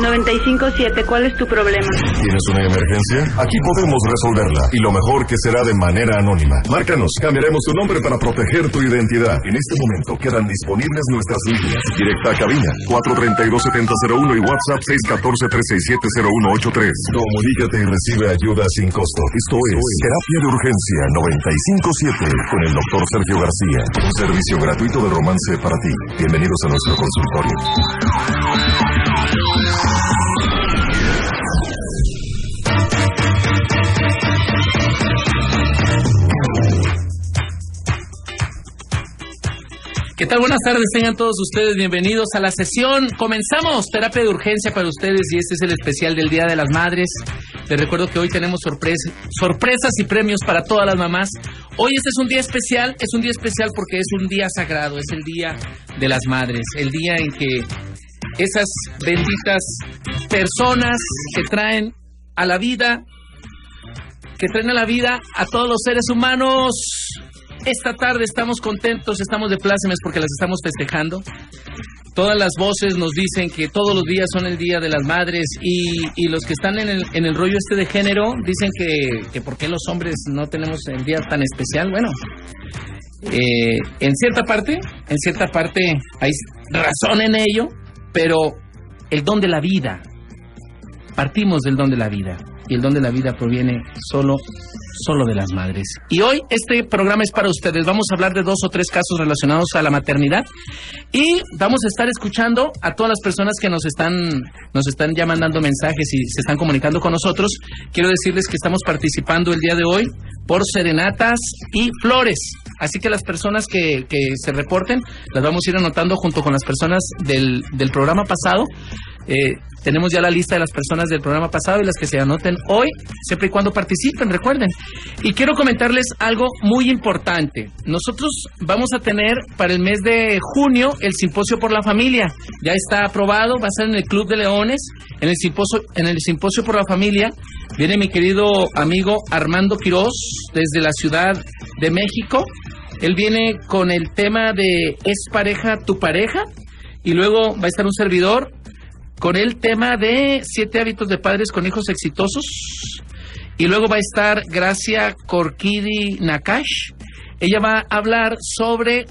957, ¿cuál es tu problema? ¿Tienes una emergencia? Aquí podemos resolverla y lo mejor que será de manera anónima. Márcanos, cambiaremos tu nombre para proteger tu identidad. En este momento quedan disponibles nuestras líneas. Directa a cabina 432-7001 y WhatsApp 614-367-0183. Comunícate y recibe ayuda sin costo. Esto es Terapia de Urgencia 957 con el doctor Sergio García. Un servicio gratuito de romance para ti. Bienvenidos a nuestro consultorio. ¿Qué tal? Buenas tardes, tengan todos ustedes bienvenidos a la sesión. Comenzamos terapia de urgencia para ustedes y este es el especial del Día de las Madres. Les recuerdo que hoy tenemos sorpres- sorpresas y premios para todas las mamás. Hoy este es un día especial, es un día especial porque es un día sagrado, es el Día de las Madres, el día en que esas benditas personas que traen a la vida, que traen a la vida a todos los seres humanos. Esta tarde estamos contentos, estamos de plácemes porque las estamos festejando. Todas las voces nos dicen que todos los días son el Día de las Madres y, y los que están en el, en el rollo este de género dicen que, que por qué los hombres no tenemos el día tan especial. Bueno, eh, en cierta parte, en cierta parte hay razón en ello, pero el don de la vida, partimos del don de la vida y el don de la vida proviene solo solo de las madres. Y hoy este programa es para ustedes. Vamos a hablar de dos o tres casos relacionados a la maternidad y vamos a estar escuchando a todas las personas que nos están nos están ya mandando mensajes y se están comunicando con nosotros. Quiero decirles que estamos participando el día de hoy por serenatas y flores. Así que las personas que, que se reporten las vamos a ir anotando junto con las personas del, del programa pasado. Eh, tenemos ya la lista de las personas del programa pasado y las que se anoten hoy, siempre y cuando participen, recuerden. Y quiero comentarles algo muy importante. Nosotros vamos a tener para el mes de junio el simposio por la familia. Ya está aprobado, va a ser en el Club de Leones, en el simposio, en el simposio por la familia. Viene mi querido amigo Armando Quiroz desde la Ciudad de México. Él viene con el tema de ¿es pareja tu pareja? Y luego va a estar un servidor con el tema de siete hábitos de padres con hijos exitosos. Y luego va a estar Gracia Korkidi Nakash. Ella va a hablar sobre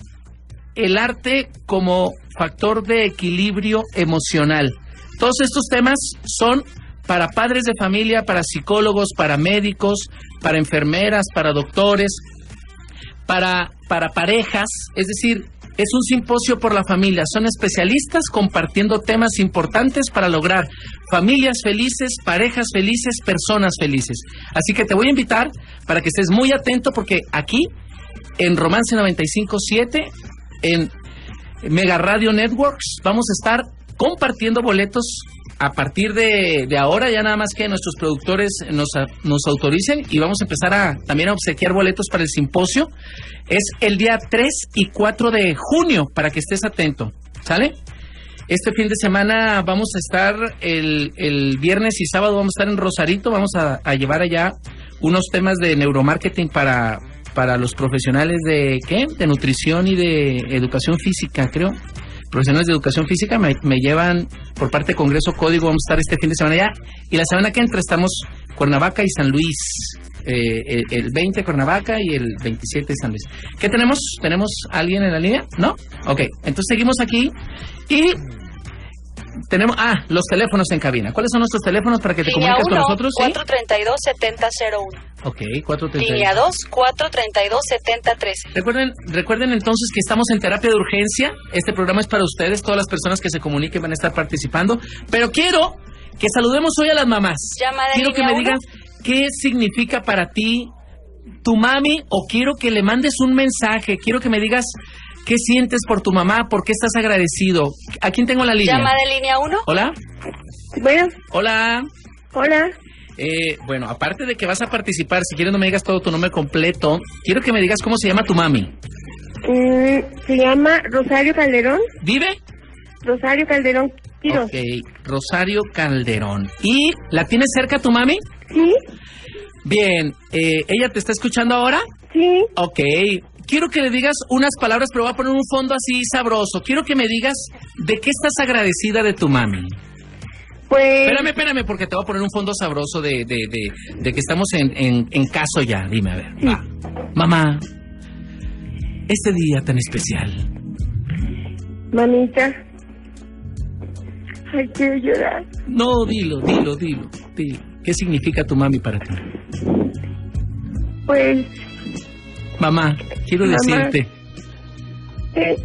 el arte como factor de equilibrio emocional. Todos estos temas son para padres de familia, para psicólogos, para médicos, para enfermeras, para doctores, para, para parejas, es decir, es un simposio por la familia. Son especialistas compartiendo temas importantes para lograr familias felices, parejas felices, personas felices. Así que te voy a invitar para que estés muy atento porque aquí, en Romance 95.7, en Mega Radio Networks, vamos a estar compartiendo boletos a partir de, ahora, ya nada más que nuestros productores nos, nos autoricen y vamos a empezar a también a obsequiar boletos para el simposio. Es el día 3 y 4 de junio, para que estés atento. ¿Sale? Este fin de semana vamos a estar el, el viernes y sábado, vamos a estar en Rosarito, vamos a, a llevar allá unos temas de neuromarketing para, para los profesionales de, ¿qué? De nutrición y de educación física, creo profesionales de educación física me, llevan por parte de Congreso Código, vamos a estar este fin de semana allá. Y la semana que entra estamos Cuernavaca y San Luis. Eh, el, el, 20 Cuernavaca y el 27 San Luis. ¿Qué tenemos? ¿Tenemos alguien en la línea? ¿No? Ok, entonces seguimos aquí y tenemos, ah, los teléfonos en cabina. ¿Cuáles son nuestros teléfonos para que te Línea comuniques uno, con nosotros? 432-7001. Ok, 432. Línea 2, 432-7013. Recuerden, recuerden entonces que estamos en terapia de urgencia. Este programa es para ustedes, todas las personas que se comuniquen van a estar participando. Pero quiero que saludemos hoy a las mamás. Llamada quiero que me uno. digas qué significa para ti tu mami o quiero que le mandes un mensaje. Quiero que me digas qué sientes por tu mamá, por qué estás agradecido. ¿A quién tengo en la línea? Llamada línea 1. Hola. Bueno, Hola. hola. Eh, bueno, aparte de que vas a participar, si quieres no me digas todo tu nombre completo, quiero que me digas cómo se llama tu mami. Mm, se llama Rosario Calderón. ¿Vive? Rosario Calderón Quiroz. Ok, Rosario Calderón. ¿Y la tienes cerca tu mami? ¿Sí? Bien, eh, ¿ella te está escuchando ahora? Sí. Ok, quiero que le digas unas palabras, pero voy a poner un fondo así sabroso. Quiero que me digas de qué estás agradecida de tu mami. Pues, Espérame, espérame, porque te voy a poner un fondo sabroso de, de, de, de que estamos en, en, en caso ya. Dime, a ver. va. Mamá, este día tan especial, mamita. Ay, quiero llorar. No, dilo, dilo, dilo, dilo. ¿Qué significa tu mami para ti? Pues, Mamá, quiero Mamá. decirte, eh,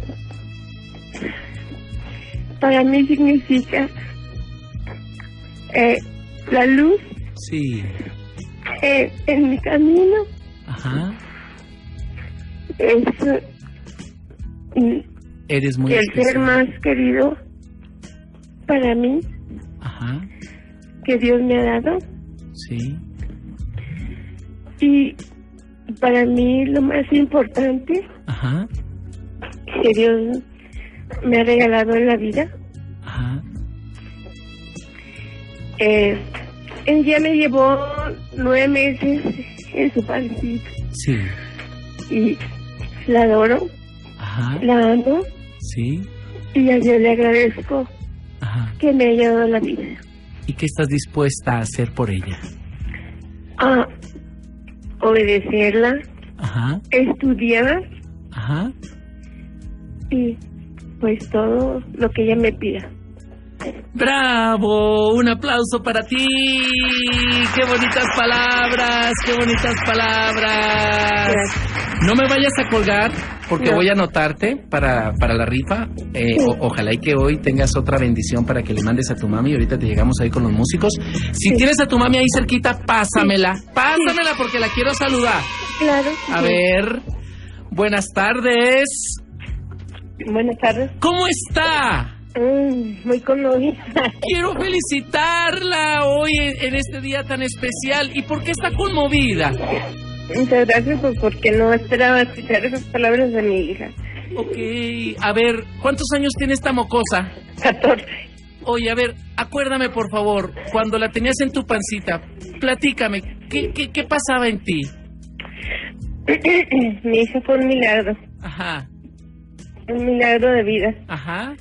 para mí significa eh, la luz sí, eh, en mi camino. ajá, Es mm, eres muy el ser más querido para mí Ajá, que Dios me ha dado. sí, Y para mí lo más importante ajá, que Dios me ha regalado en la vida. ajá, Eh, él ya me llevó nueve meses en su pancita sí, y la adoro, ajá, la amo sí, y a Dios le agradezco ajá. que me haya dado la vida. ¿Y qué estás dispuesta a hacer por ella? A obedecerla, Ajá, estudiar ajá. y pues todo lo que ella me pida. ¡Bravo! Un aplauso para ti. ¡Qué bonitas palabras! ¡Qué bonitas palabras! Gracias. No me vayas a colgar porque No. voy a anotarte para, para la rifa. Eh, o- ojalá y que hoy tengas otra bendición para que le mandes a tu mami. Ahorita te llegamos ahí con los músicos. Si Sí. tienes a tu mami ahí cerquita, pásamela. Pásamela porque la quiero saludar. Claro. A sí. ver. Buenas tardes. Buenas tardes. ¿Cómo está? Mm, muy conmovida. Quiero felicitarla hoy en, en este día tan especial. ¿Y por qué está conmovida? Muchas gracias pues, porque no esperaba escuchar esas palabras de mi hija. Ok, a ver, ¿cuántos años tiene esta mocosa? 14. Oye, a ver, acuérdame por favor, cuando la tenías en tu pancita, platícame, ¿qué, qué, qué pasaba en ti? mi hija fue un milagro. Ajá, Un milagro de vida. ajá,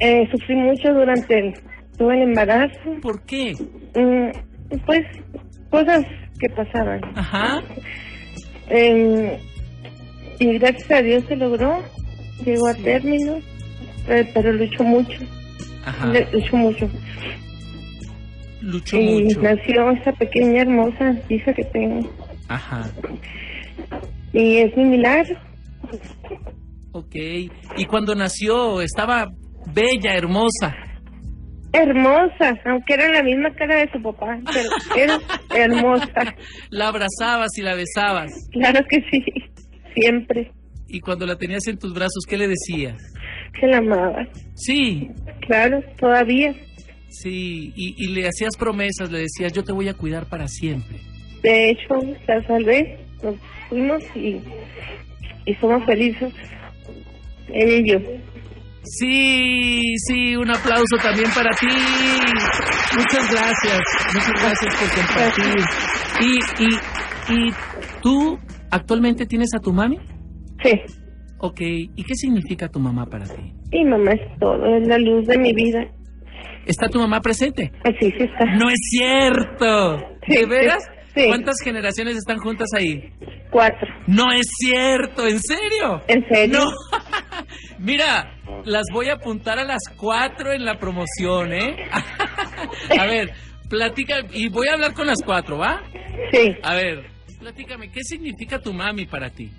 Eh, sufrí mucho durante el, todo el embarazo. ¿por qué? Mm, pues cosas que pasaban. Ajá, Eh, y gracias a Dios se logró. Llegó a término. eh, pero luchó mucho. ajá, Luchó mucho. luchó y mucho. nació esta pequeña hermosa hija que tengo. Ajá, Y es mi milagro. ok. Y cuando nació, estaba bella, hermosa. Hermosa, aunque era la misma cara de su papá, pero era hermosa. La abrazabas y la besabas. Claro que sí, siempre Y cuando la tenías en tus brazos, ¿qué le decías? que la amaba. Sí, Claro, todavía. sí. Y, y le hacías promesas, le decías, yo te voy a cuidar para siempre. De hecho, la salvé, nos fuimos y, y somos felices. Ella y yo. Sí, sí, un aplauso también para ti. Muchas gracias, muchas gracias por compartir. Y, y, y tú actualmente tienes a tu mami? Sí, Ok, ¿y qué significa tu mamá para ti? mi mamá es todo, es la luz de mi vida. ¿Está tu mamá presente? Así sí está. No es cierto. ¿De Sí, veras? sí. ¿Cuántas generaciones están juntas ahí? Cuatro. No es cierto, ¿en serio? ¿En serio? No. Mira, las voy a apuntar a las cuatro en la promoción, ¿eh? a ver, platica, y voy a hablar con las cuatro, ¿va? Sí. A ver, platícame, ¿qué significa tu mami para ti?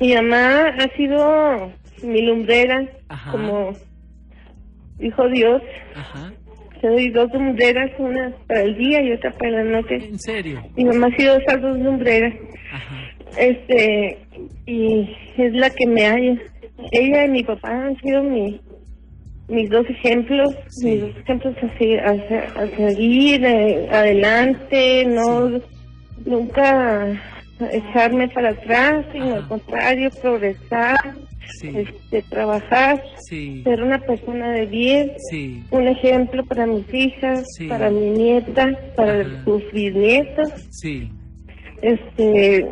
Mi mamá ha sido mi lumbrera, Ajá. como dijo Dios. Ajá, Te doy dos lumbreras, una para el día y otra para la noche. en serio. Mi mamá ha sido esas dos lumbreras. Ajá, Este, y es la que me ha... Ella y mi papá han sido mi, mis dos ejemplos, Sí. mis dos ejemplos a, se- a se- a seguir eh, adelante, no nunca echarme para atrás, sino Ajá. al contrario, progresar, sí, este, trabajar, ser una persona de bien, un ejemplo para mis hijas, para mi nieta, para Ajá. sus bisnietos, este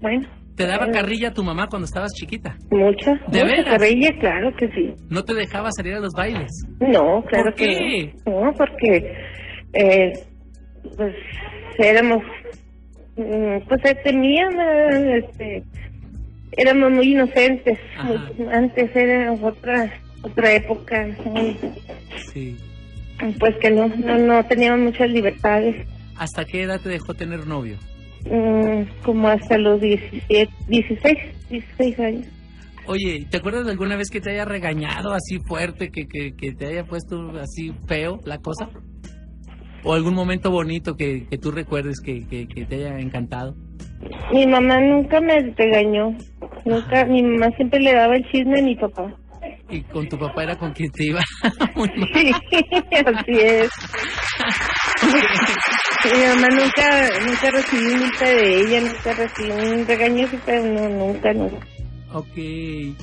bueno. ¿Te daba carrilla tu mamá cuando estabas chiquita? Mucha, ¿De mucha veras? carrilla, claro que sí. ¿No te dejaba salir a los bailes? No, claro ¿Por que qué? no. No, porque eh, pues éramos, mm, pues eh, tenían, eh, este, éramos muy inocentes. Muy- antes era otra otra época, muy- Sí. pues que no, no, no teníamos muchas libertades. ¿Hasta qué edad te dejó tener novio? Mm, como hasta los 17, 16, 16 años. Oye, ¿te acuerdas de alguna vez que te haya regañado así fuerte, que, que, que te haya puesto así feo la cosa? ¿O algún momento bonito que, que tú recuerdes que, que, que te haya encantado? Mi mamá nunca me regañó, nunca, mi mamá siempre le daba el chisme a mi papá. Y con tu papá era con quien te iba muy mal. Sí, así es. Mi mamá nunca, nunca recibí multa de ella, nunca recibí un regaño, pero no, nunca, nunca. Ok. ¿Y,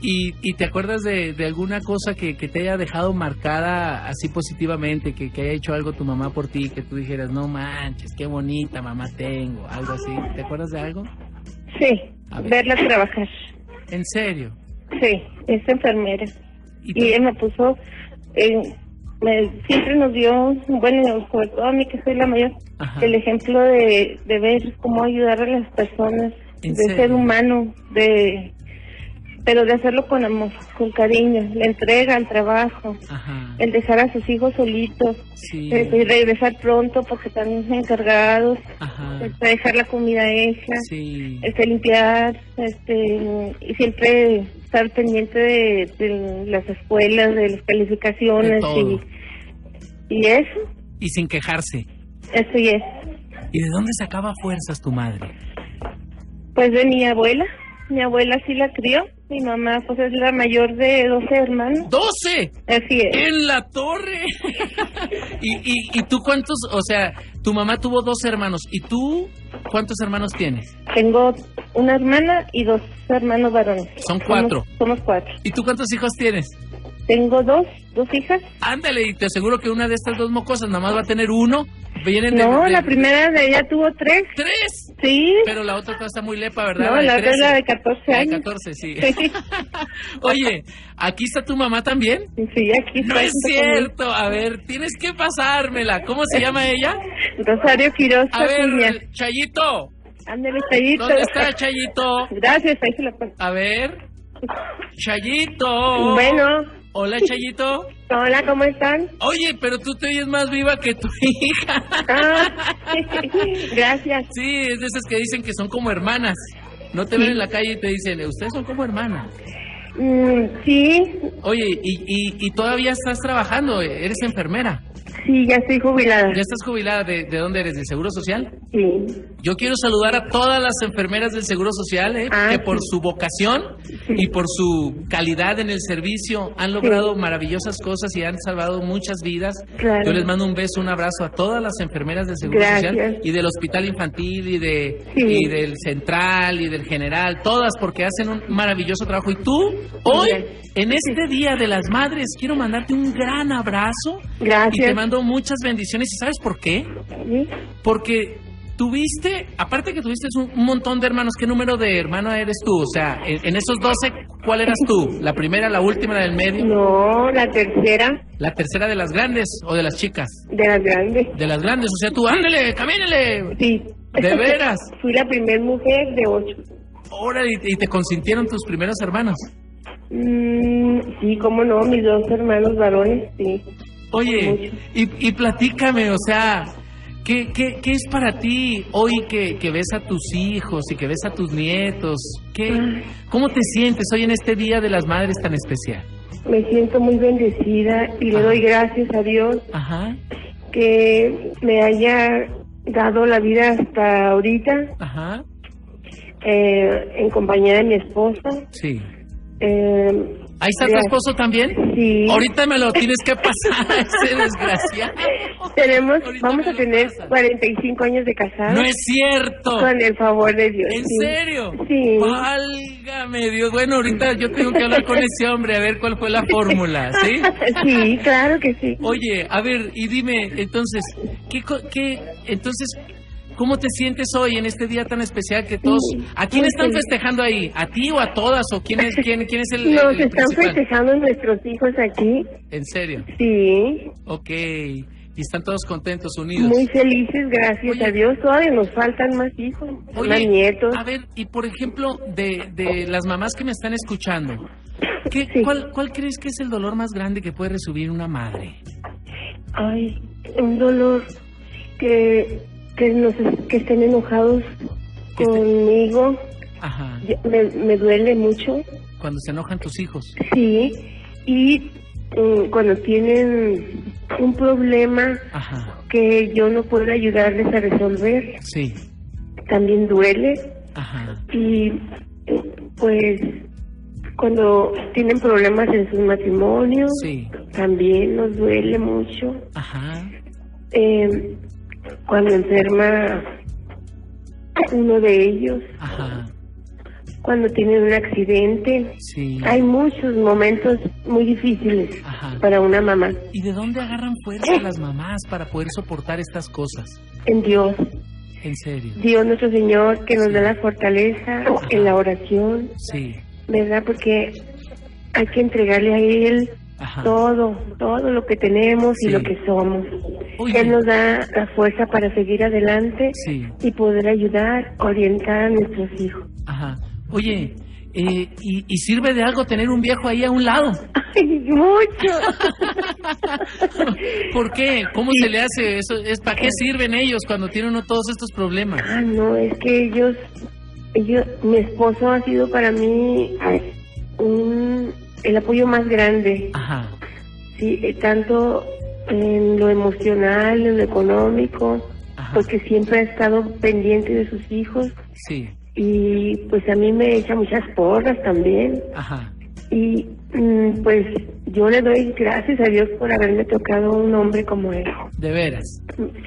y, y te acuerdas de, de alguna cosa que, que te haya dejado marcada así positivamente, que, que haya hecho algo tu mamá por ti, que tú dijeras, no manches, qué bonita mamá tengo, algo así? ¿Te acuerdas de algo? Sí, A ver. verla trabajar. ¿En serio? Sí, es enfermera. ¿Y Y ella me puso, eh, me- siempre nos dio, bueno, sobre todo a mí que soy la mayor, Ajá. el ejemplo de, de ver cómo ayudar a las personas, ¿En de ser humano, de pero de hacerlo con amor, con cariño, la entrega al trabajo, Ajá. el dejar a sus hijos solitos, Sí. el de regresar pronto porque están encargados, de dejar la comida hecha, Sí. el de limpiar, este, y siempre estar pendiente de, de las escuelas, de las calificaciones y, y eso, Y sin quejarse. eso y es. ¿Y de dónde sacaba fuerzas tu madre? Pues de mi abuela, mi abuela sí la crió, mi mamá pues es la mayor de 12 hermanos, ¡Doce! así es. ¡En la torre! ¿Y, y, ¿Y tú cuántos? O sea, tu mamá tuvo dos hermanos. ¿Y tú cuántos hermanos tienes? Tengo una hermana y dos hermanos varones. Son cuatro. Somos, somos cuatro. ¿Y tú cuántos hijos tienes? Tengo dos, dos hijas. Ándale, y te aseguro que una de estas dos mocosas nada más va a tener uno. Vienen No, de- la primera de ella tuvo tres. ¡Tres! Sí. Pero la otra está muy lepa, ¿verdad? No, la otra es 13. la de 14 La de años. 14, sí. Sí. Oye, ¿aquí está tu mamá también? Sí, aquí No está es junto conmigo. cierto. A ver, tienes que pasármela. ¿Cómo se llama ella? Rosario Quiroz A ver, Chayito. Ándale, Chayito. ¿Dónde está Chayito? Gracias, ahí se la paso. A ver. Chayito. Bueno, Hola, Chayito. hola, ¿cómo están? Oye, pero tú te oyes más viva que tu hija. Ah, gracias. Sí, es de esas que dicen que son como hermanas. No te ven en la calle y te dicen, ustedes son como hermanas. Mm, sí, Oye, y, y, y todavía estás trabajando, eres enfermera. Sí, ya estoy jubilada. ¿Ya estás jubilada? ¿De, de dónde eres? ¿De Seguro Social? Sí. Yo quiero saludar a todas las enfermeras del Seguro Social, ¿eh? Ah, que por su vocación y por su calidad en el servicio han logrado maravillosas cosas y han salvado muchas vidas. Claro. Yo les mando un beso, un abrazo a todas las enfermeras del Seguro Gracias. Social y del Hospital Infantil y, de, y del Central y del General, todas porque hacen un maravilloso trabajo. Y tú, hoy, en este Día de las Madres, quiero mandarte un gran abrazo y Gracias. te mando muchas bendiciones. ¿Y sabes por qué? Sí. Porque tuviste, aparte que tuviste un, montón de hermanos, ¿qué número de hermano eres tú? O sea, en, en esos 12, ¿cuál eras tú? ¿La primera, la última, la del medio? No, la tercera ¿La tercera de las grandes o de las chicas? de las grandes. De las grandes, o sea, tú, ándele, camínele. Sí. ¿De veras? Fui la primer mujer de ocho. Órale, y, y te consintieron tus primeros hermanos. Mm, sí, cómo no, mis dos hermanos varones, sí. Oye, y, y platícame, o sea, ¿qué, qué, qué es para ti hoy que, que ves a tus hijos y que ves a tus nietos? ¿Qué, Ay. ¿Cómo te sientes hoy en este Día de las Madres tan especial? Me siento muy bendecida y le Ajá. doy gracias a Dios Ajá, que me haya dado la vida hasta ahorita ajá, eh, en compañía de mi esposa. sí. Eh, ¿Ahí está tu esposo también? Sí. Ahorita me lo tienes que pasar, ese desgraciado. Tenemos, Ahorita vamos a tener pasas. 45 años de casados. No es cierto. Con el favor de Dios. ¿En sí. serio? Sí. Válgame Dios. Bueno, ahorita yo tengo que hablar con ese hombre a ver cuál fue la fórmula, ¿sí? Sí, claro que sí. Oye, a ver, y dime, entonces, ¿qué, qué, entonces, ¿Cómo te sientes hoy en este día tan especial que todos... ¿A quién están feliz. festejando ahí? ¿A ti o a todas? ¿O quién es, quién, quién es el, Nos el están principal? festejando nuestros hijos aquí. ¿En serio? Sí, Ok. Y están todos contentos, unidos. muy felices, gracias Oye. a Dios. Todavía nos faltan más hijos, más Oye, nietos. a ver, y por ejemplo, de, de las mamás que me están escuchando, ¿qué, Sí. cuál, ¿cuál crees que es el dolor más grande que puede recibir una madre? Ay, un dolor que, que, nos, que estén enojados conmigo. Ajá. Me, me duele mucho, Cuando se enojan tus hijos. sí. Y mm, cuando tienen un problema Ajá. que yo no puedo ayudarles a resolver, Sí. también duele. Ajá. Y pues cuando tienen problemas en sus matrimonios, Sí. también nos duele mucho. Ajá. Eh, cuando enferma uno de ellos, Ajá. cuando tienen un accidente, Sí. hay muchos momentos muy difíciles Ajá. para una mamá. ¿Y de dónde agarran fuerza las mamás para poder soportar estas cosas? En Dios, En serio. Dios nuestro Señor, que nos da la fortaleza en la oración, Sí. ¿verdad? Porque hay que entregarle a Él Ajá. todo, todo lo que tenemos Sí. y lo que somos. Oye. Él nos da la fuerza para seguir adelante Sí. y poder ayudar, orientar a nuestros hijos. Ajá. Oye, eh, y, y sirve de algo tener un viejo ahí a un lado? ¡Ay, mucho! ¿Por qué? ¿Cómo se le hace eso? ¿Es para qué sirven ellos cuando tienen uno todos estos problemas? ah, no, es que ellos, ellos, mi esposo ha sido para mí un, el apoyo más grande, Ajá. sí, eh, tanto en lo emocional, en lo económico, Ajá. porque siempre ha estado pendiente de sus hijos Sí. y pues a mí me echa muchas porras también. Ajá. Y pues yo le doy gracias a Dios por haberme tocado un hombre como él. De veras.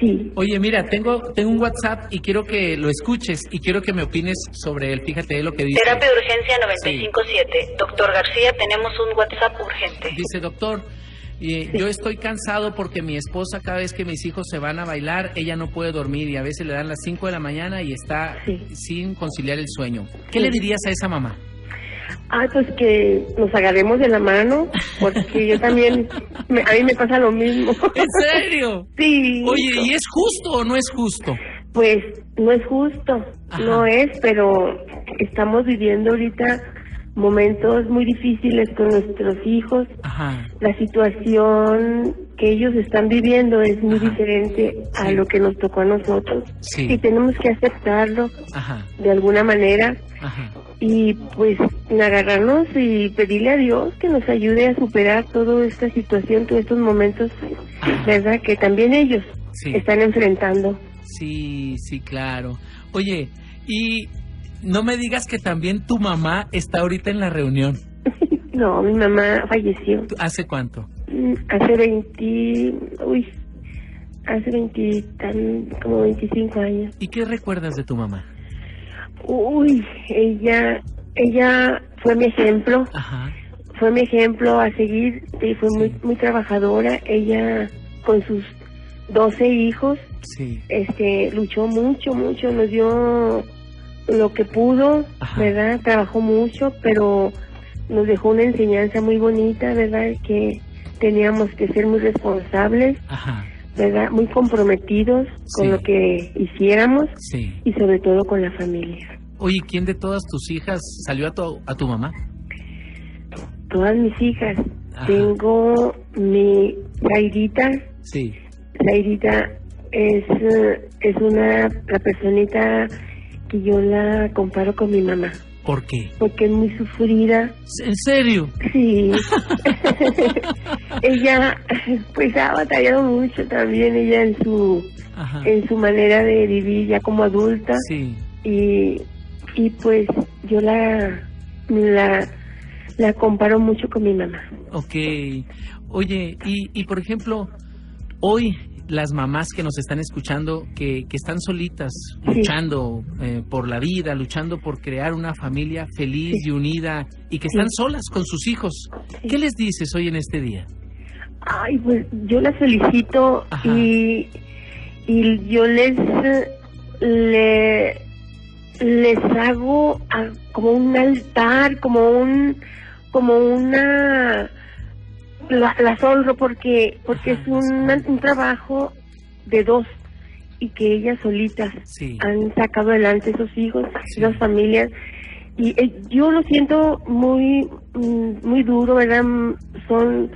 Sí, Oye, mira, tengo, tengo un WhatsApp y quiero que lo escuches y quiero que me opines sobre él. Fíjate lo que dice. Terapia de urgencia 957. Doctor García, tenemos un WhatsApp urgente. Dice, doctor, eh, yo estoy cansado porque mi esposa cada vez que mis hijos se van a bailar, ella no puede dormir y a veces le dan las 5 de la mañana y está Sí. sin conciliar el sueño. ¿Qué Sí. le dirías a esa mamá? Ah, pues que nos agarremos de la mano, porque yo también, me- a mí me pasa lo mismo. ¿En serio? Sí. Oye, ¿y es justo o no es justo? Pues no es justo, Ajá. no es, pero estamos viviendo ahorita momentos muy difíciles con nuestros hijos. Ajá. La situación que ellos están viviendo es muy Ajá. diferente a Sí. lo que nos tocó a nosotros. Sí. Y tenemos que aceptarlo Ajá. de alguna manera Ajá. Y pues agarrarnos y pedirle a Dios que nos ayude a superar toda esta situación, todos estos momentos. ¿verdad? Que también ellos Sí. están enfrentando. Sí, sí, claro. Oye, y no me digas que también tu mamá está ahorita en la reunión. No, mi mamá falleció ¿Hace cuánto? mm, hace 20, uy, hace 20, tan, como 25 años. ¿Y qué recuerdas de tu mamá? Uy, ella, ella fue mi ejemplo, Ajá. fue mi ejemplo a seguir y fue muy, muy trabajadora. Ella con sus 12 hijos, Sí. este, luchó mucho, mucho, nos dio lo que pudo, Ajá. ¿verdad? Trabajó mucho, pero nos dejó una enseñanza muy bonita, ¿verdad? Que teníamos que ser muy responsables, Ajá. ¿Verdad? Muy comprometidos con Sí. lo que hiciéramos Sí. y sobre todo con la familia. Oye, ¿quién de todas tus hijas salió a tu, a tu mamá? Todas mis hijas, Ajá. tengo mi Zairita, Sí. Zairita es, eh, es una, la personita que yo la comparo con mi mamá, ¿Por qué? porque es muy sufrida, ¿En serio? Sí. ella pues ha batallado mucho también ella en su Ajá. en su manera de vivir ya como adulta Sí. y y pues yo la la la comparo mucho con mi mamá. Ok. Oye, y, y por ejemplo, hoy las mamás que nos están escuchando, que, que están solitas, Sí. luchando eh, por la vida, luchando por crear una familia feliz Sí. y unida, y que Sí. están solas con sus hijos. ¿qué les dices hoy en este día? Ay, pues yo las felicito Ajá. y y yo les le les hago a- como un altar, como un como una la- las honro porque porque es un, un trabajo de dos y que ellas solitas Sí. han sacado adelante esos hijos, Sí. esas familias y eh, yo lo siento muy mm, muy duro, ¿verdad? Mm, Son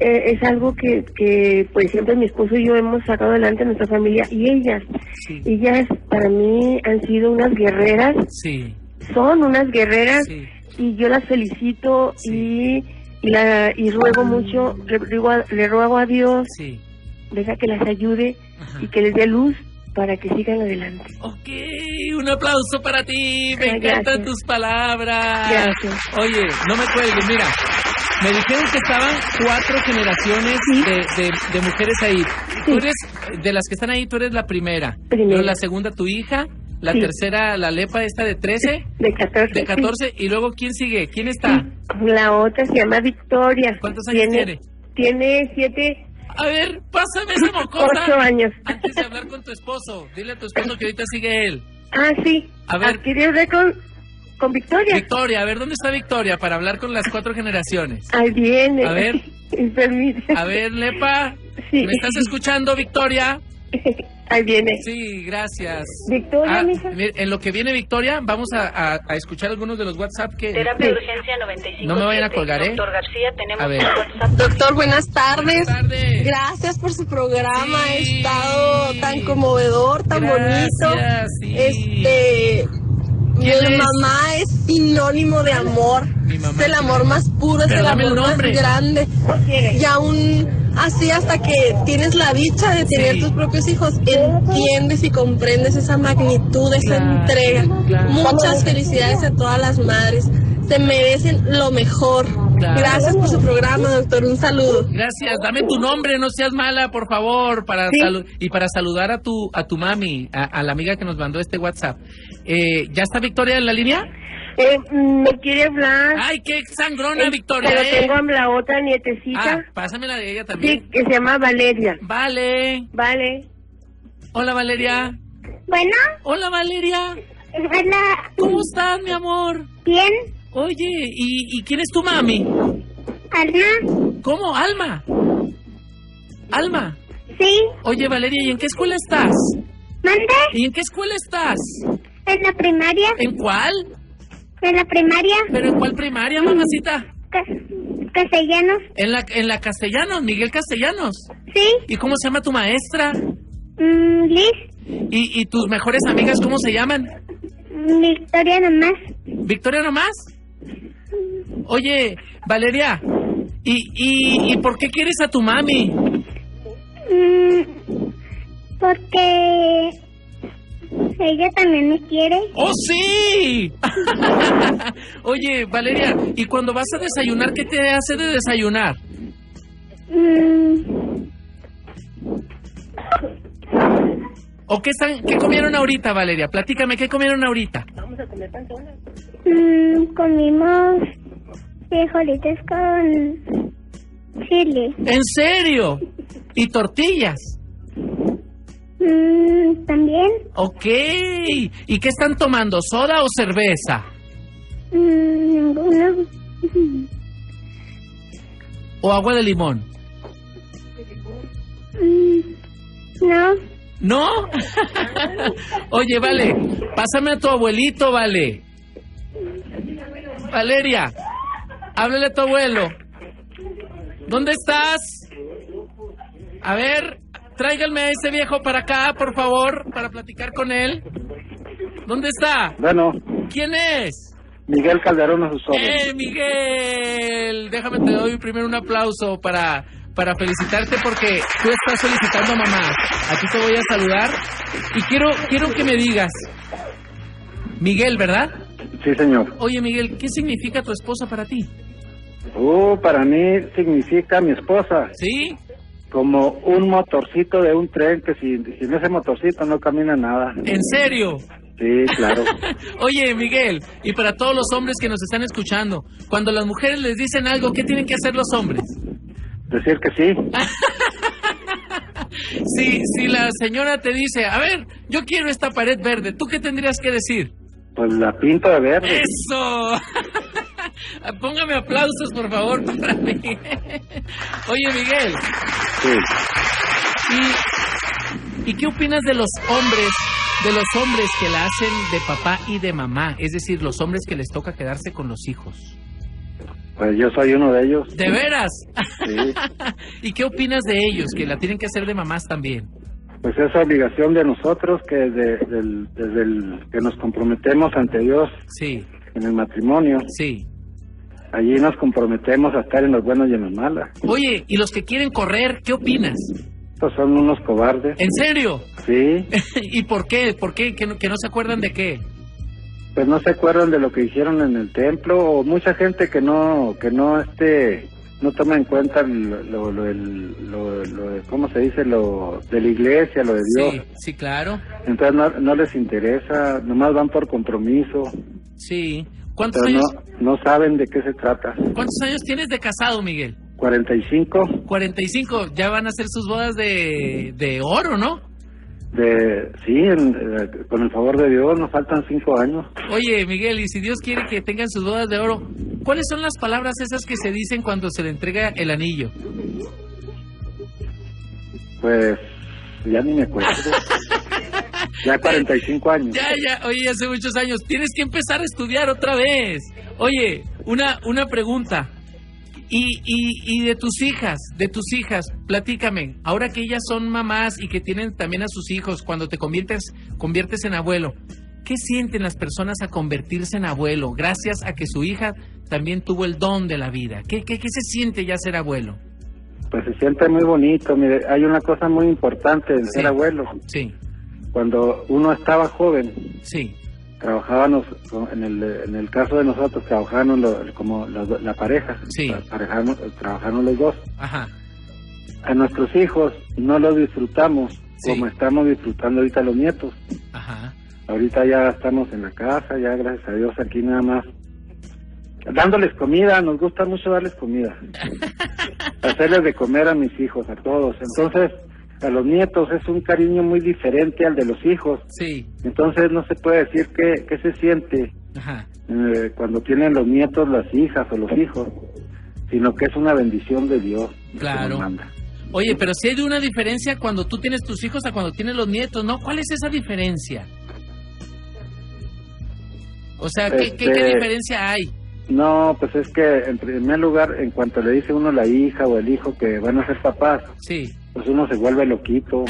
eh, es algo que, que, por ejemplo, mi esposo y yo hemos sacado adelante a nuestra familia y ellas, Sí. ellas para mí han sido unas guerreras, Sí. son unas guerreras Sí. y yo las felicito y, la, y ruego mucho, le, ruego a- le ruego a Dios, Sí. deja que las ayude Ajá. y que les dé luz para que sigan adelante. Ok, un aplauso para ti. Me Ay, encantan gracias. tus palabras. Gracias. Oye, no me cuelgues, mira. Me dijeron que estaban cuatro generaciones Sí. de, de- de mujeres ahí. Tú Sí. eres, de las que están ahí, tú eres la primera. Primera. Luego la segunda, tu hija. La Sí. tercera, la lepa esta de 13. De 14. De 14. Y luego, ¿quién sigue? ¿Quién está? Sí. La otra se llama Victoria. ¿Cuántos años tiene? Tiene siete, A ver, pásame esa mocosa. ocho años. Antes de hablar con tu esposo, dile a tu esposo que ahorita sigue él. Ah, sí. A ver. Ah, ¿Quería hablar con, con Victoria? Victoria, a ver, ¿dónde está Victoria para hablar con las cuatro generaciones? Ahí viene. A ver. A ver, Lepa, Sí. ¿me estás escuchando, Victoria? Ahí viene. Sí, gracias. Victoria, Ah, mija. en lo que viene Victoria, vamos a, a- a escuchar algunos de los WhatsApp que... Terapia de urgencia 95. No me vayan a colgar, ¿eh? Doctor García, tenemos A ver. un WhatsApp. Doctor, buenas tardes. Buenas tardes. Gracias por su programa. Sí. Ha estado tan conmovedor, tan Gracias, bonito. sí. Este. Mi ¿Quién es? mamá es sinónimo de amor. Es el amor más puro, es el amor más grande. Y aún así, hasta que tienes la dicha de tener Sí. tus propios hijos, entiendes y comprendes esa magnitud, esa Claro, entrega. claro. Muchas felicidades a todas las madres. Se merecen lo mejor. Claro. Gracias por su programa, doctor. Un saludo. Gracias, dame tu nombre, no seas mala, por favor, para Sí. y para saludar a tu a tu mami, a, a la amiga que nos mandó este WhatsApp. Eh, ¿Ya está Victoria en la línea? Eh, mm, me quiere hablar. Ay, qué sangrona, Eh, Victoria. Pero ¿eh? tengo a la otra Ah, nietecita. pásamela de ella sí, también. que se llama Valeria. Vale. Vale. Hola, Valeria. Bueno, Hola, Valeria. hola. ¿Cómo estás, mi amor? ¿Bien? Oye, ¿y, y quién es tu mami? ¿Alma? ¿Cómo? Alma. Alma. Sí. Oye, Valeria, ¿y en qué escuela estás? ¿Mande? ¿Y en qué escuela estás? ¿En la primaria? ¿En cuál? ¿En la primaria? ¿Pero en cuál primaria, mamacita? ¿Castellanos? En la, en la Castellanos, Miguel Castellanos. Sí. ¿Y cómo se llama tu maestra? Mm, Liz. ¿Y, y tus mejores amigas cómo se llaman? Victoria nomás. ¿Victoria nomás? Oye, Valeria, ¿y, y, y por qué quieres a tu mami? Mm, porque ella también me quiere. ¡Oh, sí! Oye, Valeria, ¿y cuando vas a desayunar, qué te hace de desayunar? Mm, ¿O qué, están, qué comieron ahorita, Valeria? Platícame, ¿qué comieron ahorita? mm, comimos frijolitos con chile. ¿En serio? ¿Y tortillas? Mm, También Ok. ¿Y qué están tomando? ¿Soda o cerveza? mm. ¿O agua de limón? Mm, No. ¿No? Oye, vale, pásame a tu abuelito, vale. Valeria, háblale a tu abuelo. ¿Dónde estás? A ver, tráiganme a ese viejo para acá, por favor, para platicar con él. ¿Dónde está? Bueno, ¿Quién es? Miguel Calderón a sus. ¡Eh, Miguel! Déjame te doy primero un aplauso para, para felicitarte porque tú estás solicitando a mamá. Aquí te voy a saludar y quiero, quiero que me digas, Miguel, ¿verdad? Sí, señor. Oye, Miguel, ¿qué significa tu esposa para ti? Uh, para mí significa mi esposa ¿Sí? Como un motorcito de un tren que sin, sin ese motorcito no camina nada. ¿En serio? Sí, claro. Oye, Miguel, y para todos los hombres que nos están escuchando, cuando las mujeres les dicen algo, ¿qué tienen que hacer los hombres? Decir que sí. si, si la señora te dice, a ver, yo quiero esta pared verde, ¿tú qué tendrías que decir? Pues la pinto de verde. ¡Eso! Póngame aplausos, por favor, para mí. Oye, Miguel, Sí. ¿y, ¿y qué opinas de los hombres, de los hombres que la hacen de papá y de mamá? Es decir, los hombres que les toca quedarse con los hijos. Pues yo soy uno de ellos. ¿De veras? Sí. ¿Y qué opinas de ellos, que la tienen que hacer de mamás también? Pues es obligación de nosotros que desde, del- desde el que nos comprometemos ante Dios Sí, en el matrimonio, sí. Allí nos comprometemos a estar en los buenos y en los malos. Oye, ¿y los que quieren correr, qué opinas? Estos son unos cobardes. ¿En serio? Sí, ¿Y por qué? ¿Por qué? ¿Que no, que no se acuerdan de qué? pues no se acuerdan de lo que hicieron en el templo o mucha gente que no que no este no toma en cuenta lo, lo, lo, el- lo- lo- cómo se dice lo de la iglesia, lo de Dios. Sí, sí, claro. Entonces no, no les interesa, nomás van por compromiso, Sí. ¿Cuántos pero años, no, no saben de qué se trata. ¿Cuántos años tienes de casado, Miguel? 45 45. Ya van a hacer sus bodas de, de oro, ¿no? de sí, en- eh, con el favor de Dios nos faltan 5 años. Oye, Miguel, y si Dios quiere que tengan sus bodas de oro, ¿cuáles son las palabras esas que se dicen cuando se le entrega el anillo? Pues ya ni me acuerdo. ya 45 años. Ya, ya, oye, hace muchos años. Tienes que empezar a estudiar otra vez. Oye, una, una pregunta. Y, y, y de tus hijas, de tus hijas, platícame. Ahora que ellas son mamás y que tienen también a sus hijos, cuando te conviertes, conviertes en abuelo, ¿qué sienten las personas a convertirse en abuelo gracias a que su hija también tuvo el don de la vida? ¿Qué, qué, qué se siente ya ser abuelo? Pues se siente muy bonito. Mire, hay una cosa muy importante en Sí. ser abuelo. Sí, Cuando uno estaba joven, sí, trabajábamos, en el, en el caso de nosotros, trabajábamos lo- como la, la pareja. Sí. Tra- Trabajamos, trabajamos los dos. ajá, A nuestros hijos no los disfrutamos Sí. como estamos disfrutando ahorita los nietos. ajá. Ahorita ya estamos en la casa, ya gracias a Dios aquí nada más. Dándoles comida, nos gusta mucho darles comida. Hacerles de comer a mis hijos, a todos. Entonces, a los nietos es un cariño muy diferente al de los hijos. Sí, Entonces no se puede decir qué, qué se siente ajá. eh, cuando tienen los nietos, las hijas o los hijos, sino que es una bendición de Dios. Claro. manda. Oye, pero si hay de una diferencia cuando tú tienes tus hijos a cuando tienes los nietos, ¿no? ¿Cuál es esa diferencia? O sea, ¿qué, qué, qué Este- diferencia hay? No, pues es que en primer lugar, en cuanto le dice uno la hija o el hijo que van a ser papás, Sí. Pues uno se vuelve loquito.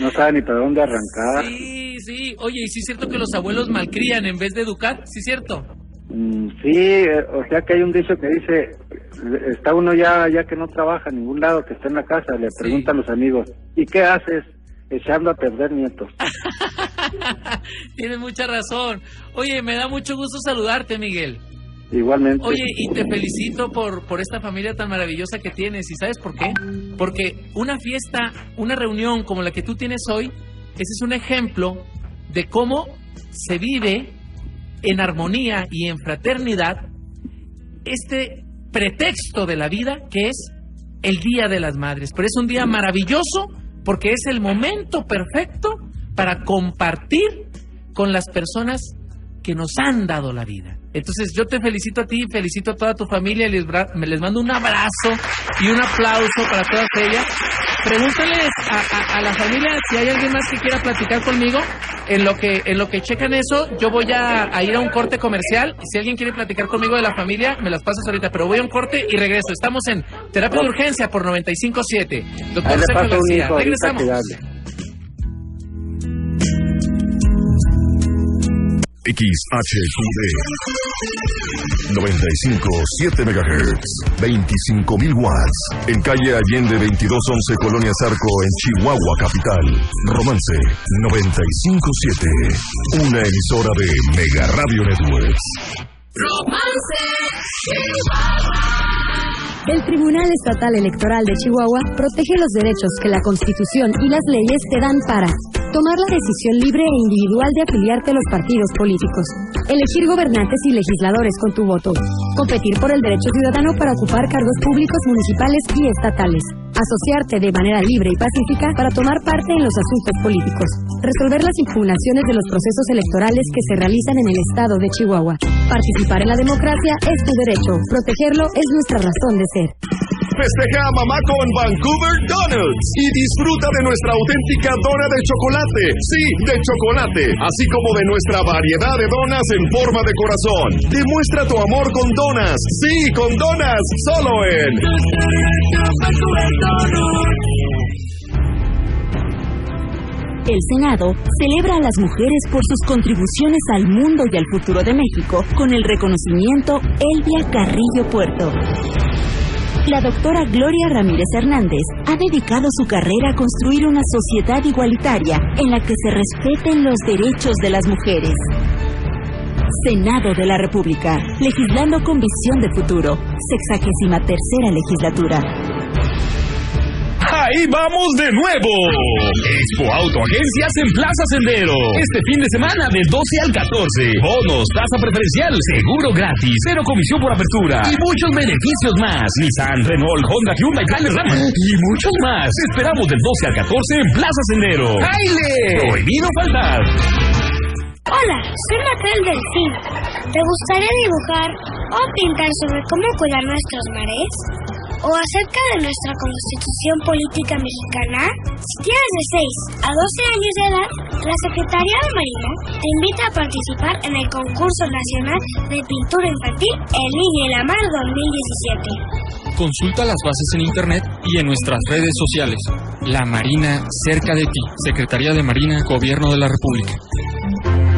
no sabe ni para dónde arrancar. Sí, sí. Oye, ¿y sí es cierto que los abuelos malcrían en vez de educar? ¿Sí es cierto? Mm, sí, eh, o sea que hay un dicho que dice, está uno ya ya que no trabaja en ningún lado, que está en la casa, le Sí. preguntan los amigos, ¿y qué haces? Echando a perder nietos. Tienes mucha razón. Oye, me da mucho gusto saludarte, Miguel. Igualmente. Oye, y te felicito por, por esta familia tan maravillosa que tienes. ¿Y sabes por qué? Porque una fiesta, una reunión como la que tú tienes hoy, ese es un ejemplo de cómo se vive en armonía y en fraternidad este pretexto de la vida que es el Día de las Madres. Pero es un día maravilloso porque es el momento perfecto para compartir con las personas que nos han dado la vida. Entonces yo te felicito a ti, felicito a toda tu familia, les, me les mando un abrazo y un aplauso para todas ellas. Pregúntales a, a- a la familia si hay alguien más que quiera platicar conmigo. En lo que en lo que checan eso, yo voy a, a ir a un corte comercial. Si alguien quiere platicar conmigo de la familia, me las pasas ahorita. Pero voy a un corte y regreso. Estamos en terapia de urgencia por 95.7. Doctor Sergio García. Regresamos. XHQD 95.7 MHz 25.000 watts en calle Allende 2211 Colonia Zarco en Chihuahua capital. Romance 95.7 una emisora de Mega Radio Networks. El Tribunal Estatal Electoral de Chihuahua protege los derechos que la Constitución y las leyes te dan para tomar la decisión libre e individual de afiliarte a los partidos políticos, elegir gobernantes y legisladores con tu voto, competir por el derecho ciudadano para ocupar cargos públicos municipales y estatales, asociarte de manera libre y pacífica para tomar parte en los asuntos políticos, resolver las impugnaciones de los procesos electorales que se realizan en el estado de Chihuahua. Participar en la democracia es tu derecho, protegerlo es nuestra razón de ser. Festeja a mamá con Vancouver Donuts y disfruta de nuestra auténtica dona de chocolate. Sí, de chocolate. Así como de nuestra variedad de donas en forma de corazón. Demuestra tu amor con donas. Sí, con donas. Solo en. El Senado celebra a las mujeres por sus contribuciones al mundo y al futuro de México con el reconocimiento Elvia Carrillo Puerto. La doctora Gloria Ramírez Hernández ha dedicado su carrera a construir una sociedad igualitaria en la que se respeten los derechos de las mujeres. Senado de la República, legislando con visión de futuro, sexagésima tercera legislatura. Ahí vamos de nuevo. Expo Auto Agencias en Plaza Sendero. Este fin de semana del 12 al 14. Bonos, tasa preferencial, seguro gratis, cero comisión por apertura y muchos beneficios más. Nissan, Renault, Honda, Hyundai, Ram y muchos más. Esperamos del 12 al 14 en Plaza Sendero. ¡Baile! Prohibido faltar. Hola, soy Natal del CID. ¿Te gustaría dibujar o pintar sobre cómo cuidar nuestros mares? ¿O acerca de nuestra constitución política mexicana? Si tienes de 6 a 12 años de edad, la Secretaría de Marina te invita a participar en el concurso nacional de pintura infantil El Niño y la Mar 2017. Consulta las bases en internet y en nuestras redes sociales. La Marina cerca de ti. Secretaría de Marina, Gobierno de la República.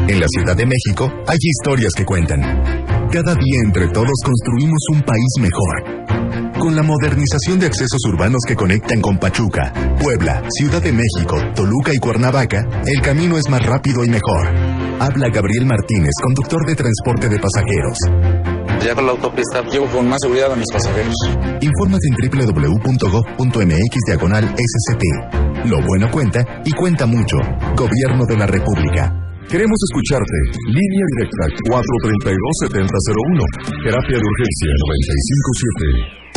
En la Ciudad de México hay historias que cuentan. Cada día entre todos construimos un país mejor. Con la modernización de accesos urbanos que conectan con Pachuca, Puebla, Ciudad de México, Toluca y Cuernavaca, el camino es más rápido y mejor. Habla Gabriel Martínez, conductor de transporte de pasajeros. Ya con la autopista llevo con más seguridad a mis pasajeros. Infórmate en www.gov.mx diagonal SCT. Lo bueno cuenta y cuenta mucho. Gobierno de la República. Queremos escucharte. Línea directa 432-7001. Terapia de urgencia 957.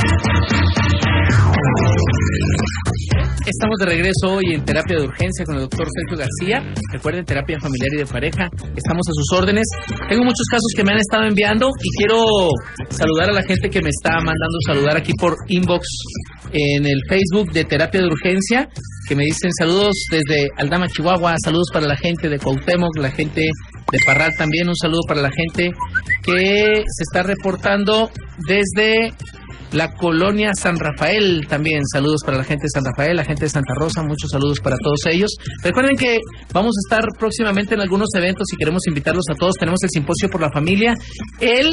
Estamos de regreso hoy en terapia de urgencia con el doctor Sergio García. Recuerden, terapia familiar y de pareja. Estamos a sus órdenes. Tengo muchos casos que me han estado enviando y quiero saludar a la gente que me está mandando saludar aquí por inbox en el Facebook de terapia de urgencia, que me dicen saludos desde Aldama, Chihuahua, saludos para la gente de Cuauhtémoc, la gente de Parral también, un saludo para la gente que se está reportando desde la colonia San Rafael también. Saludos para la gente de San Rafael, la gente de Santa Rosa, muchos saludos para todos ellos. Recuerden que vamos a estar próximamente en algunos eventos y queremos invitarlos a todos. Tenemos el simposio por la familia el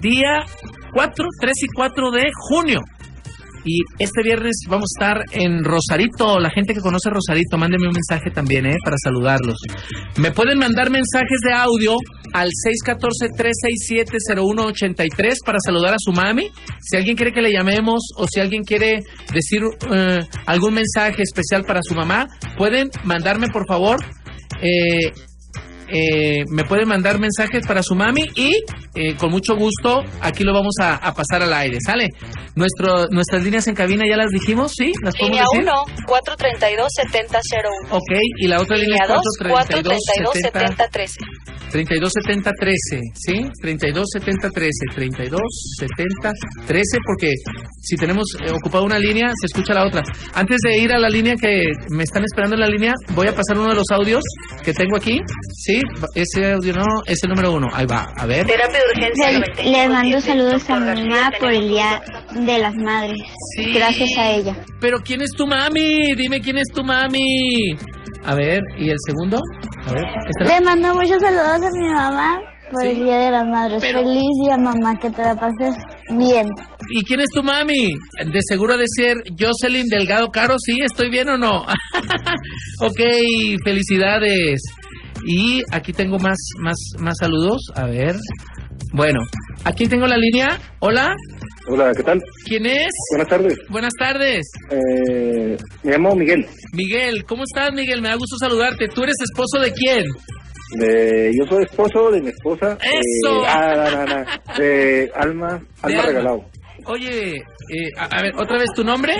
día 4, 3 y 4 de junio. Y este viernes vamos a estar en Rosarito. La gente que conoce Rosarito, mándenme un mensaje también, ¿eh? Para saludarlos. Me pueden mandar mensajes de audio al 614-367-0183 para saludar a su mami. Si alguien quiere que le llamemos o si alguien quiere decir eh, algún mensaje especial para su mamá, pueden mandarme, por favor, eh, eh, me pueden mandar mensajes para su mami y eh, con mucho gusto aquí lo vamos a, a pasar al aire, ¿sale? Nuestro, nuestras líneas en cabina ya las dijimos, ¿sí? ¿Las Línea decir? 1, 432-7001. Ok, y la otra línea, Línea 2, es 432 432-7013. 327013, ¿sí? 327013, 327013, porque si tenemos eh, ocupada una línea, se escucha la otra. Antes de ir a la línea que me están esperando en la línea, voy a pasar uno de los audios que tengo aquí, ¿sí? Ese audio no, es el número uno. Ahí va, a ver. Terapia de urgencia Le, 95. le mando saludos a mi mamá por el Día de las Madres. Sí. Gracias a ella. Pero ¿quién es tu mami? Dime quién es tu mami. A ver, ¿y el segundo? A ver, este no. Le mando muchos saludos a mi mamá por el Día de las Madres. Pero- Feliz día, mamá, que te la pases bien. ¿Y quién es tu mami? De seguro de ser Jocelyn Delgado Caro, ¿sí? ¿Estoy bien o no? ok, felicidades. Y aquí tengo más, más, más saludos. A ver. Bueno, aquí tengo la línea. Hola, Hola, ¿qué tal? ¿quién es? Buenas tardes. Buenas tardes. Eh, me llamo Miguel. Miguel, ¿cómo estás, Miguel? Me da gusto saludarte. ¿Tú eres esposo de quién? De, yo soy esposo de mi esposa. ¡Eso! Eh, ah, de Alma, Alma Alma. Regalado. Oye, eh, a, a ver, otra vez tu nombre.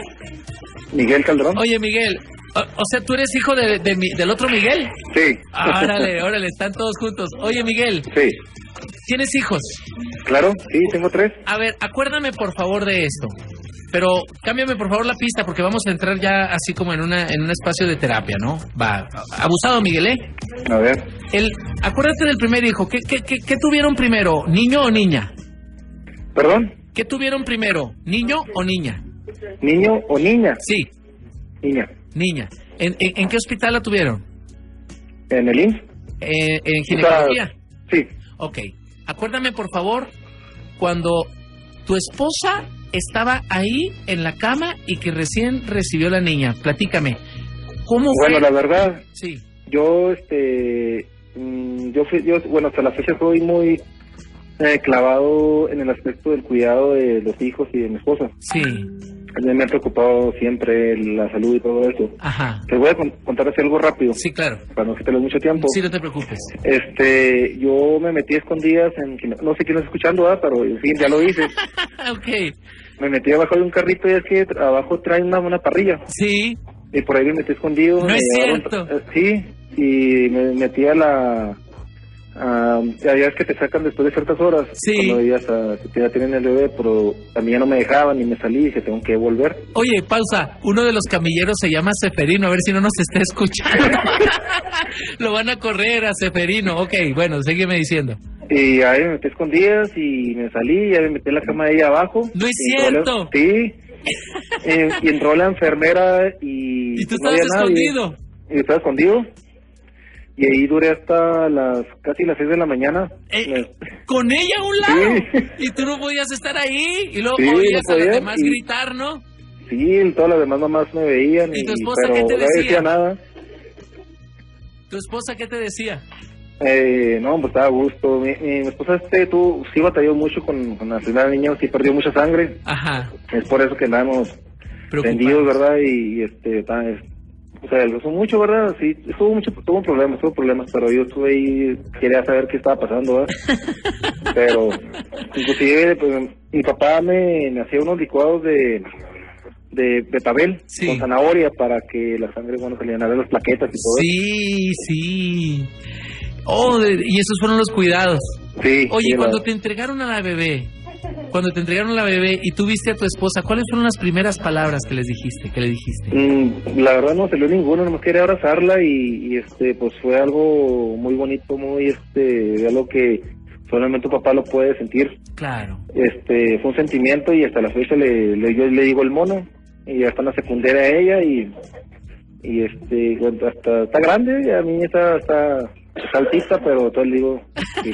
Miguel Calderón. Oye, Miguel, o, o sea, tú eres hijo de, de del otro Miguel. Sí. Órale, órale, están todos juntos. Oye, Miguel, Sí. ¿tienes hijos? Claro, sí, tengo tres. A ver, acuérdame por favor de esto. Pero cámbiame por favor la pista porque vamos a entrar ya así como en una en un espacio de terapia, ¿no? Va, abusado Miguel, ¿eh? A ver. El, acuérdate del primer hijo. ¿Qué, qué, qué, qué tuvieron primero, niño o niña? ¿Perdón? ¿Qué tuvieron primero, niño o niña? ¿Niño o niña? Sí, Niña. Niña. ¿En, en, en qué hospital la tuvieron? ¿En el IMSS? Eh, ¿En O sea, ginecología? Sí. Ok. Acuérdame, por favor, cuando tu esposa estaba ahí en la cama y que recién recibió la niña. Platícame. ¿Cómo fue? Bueno, la verdad, Sí. yo, este, mm, yo fui, yo, bueno, hasta la fecha soy muy eh, clavado en el aspecto del cuidado de los hijos y de mi esposa. Sí. Me ha preocupado siempre la salud y todo eso. Ajá. Te voy a con- contar así algo rápido. Sí, claro. Para no quitarles mucho tiempo. Sí, no te preocupes. Este, yo me metí a escondidas en, no sé quién está escuchando, ¿verdad? pero en fin, ya lo hice. ok. Me metí abajo de un carrito y es que abajo trae una, una parrilla. Sí. Y por ahí me metí escondido. No me es cierto. eh, sí, y me metí a la... a- ya es que te sacan después de ciertas horas. Sí. Cuando ya, ya tienen el bebé, pero a mí ya no me dejaban y me salí y dije, tengo que volver. Oye, pausa. Uno de los camilleros se llama Seferino. A ver si no nos está escuchando. Lo van a correr a Seferino. Ok, bueno, sígueme diciendo. Y ahí me metí escondidas y me salí, ya me metí en la cama de ella abajo. No es la- cierto. sí. Eh, y entró la enfermera y... ¿Y tú no había estabas nadie. escondido? Y estaba escondido. Y ahí duré hasta las casi las 6 de la mañana. Me- Con ella a un lado. Sí. Y tú no podías estar ahí. Y luego Sí, oías no a los podía, demás y- gritar, ¿no? Sí, todas las demás mamás me veían. ¿Y Y, tu esposa pero qué te decía? decía nada. ¿Tu esposa qué te decía? Eh, no, pues estaba a gusto. Mi, mi esposa este, tú, sí batalló mucho con, con la primera niña, sí perdió mucha sangre. Ajá. Es por eso que andamos tendidos, ¿verdad? Y, y, este, ta- es- o sea, lo usó mucho, ¿verdad? Sí, tuvo mucho, tuvo problemas, tuvo problemas, pero yo estuve ahí, quería saber qué estaba pasando, ¿verdad? pero, inclusive, pues, mi papá me, me hacía unos licuados de, de betabel con zanahoria para que la sangre, bueno, le llenaran las plaquetas y todo Sí, sí. Oh, y esos fueron los cuidados. Sí. Oye, sí, cuando la- te entregaron a la bebé, cuando te entregaron a la bebé y tú viste a tu esposa, ¿cuáles fueron las primeras palabras que les dijiste, que le dijiste? Mm, la verdad no salió ninguno, nomás quería abrazarla y, y, este pues fue algo muy bonito, muy este algo que solamente tu papá lo puede sentir. Claro. Este fue un sentimiento y hasta la fecha le, le yo le digo el mono y ya está en la secundaria ella y y este hasta está grande, a mí está está, está altita, pero entonces le digo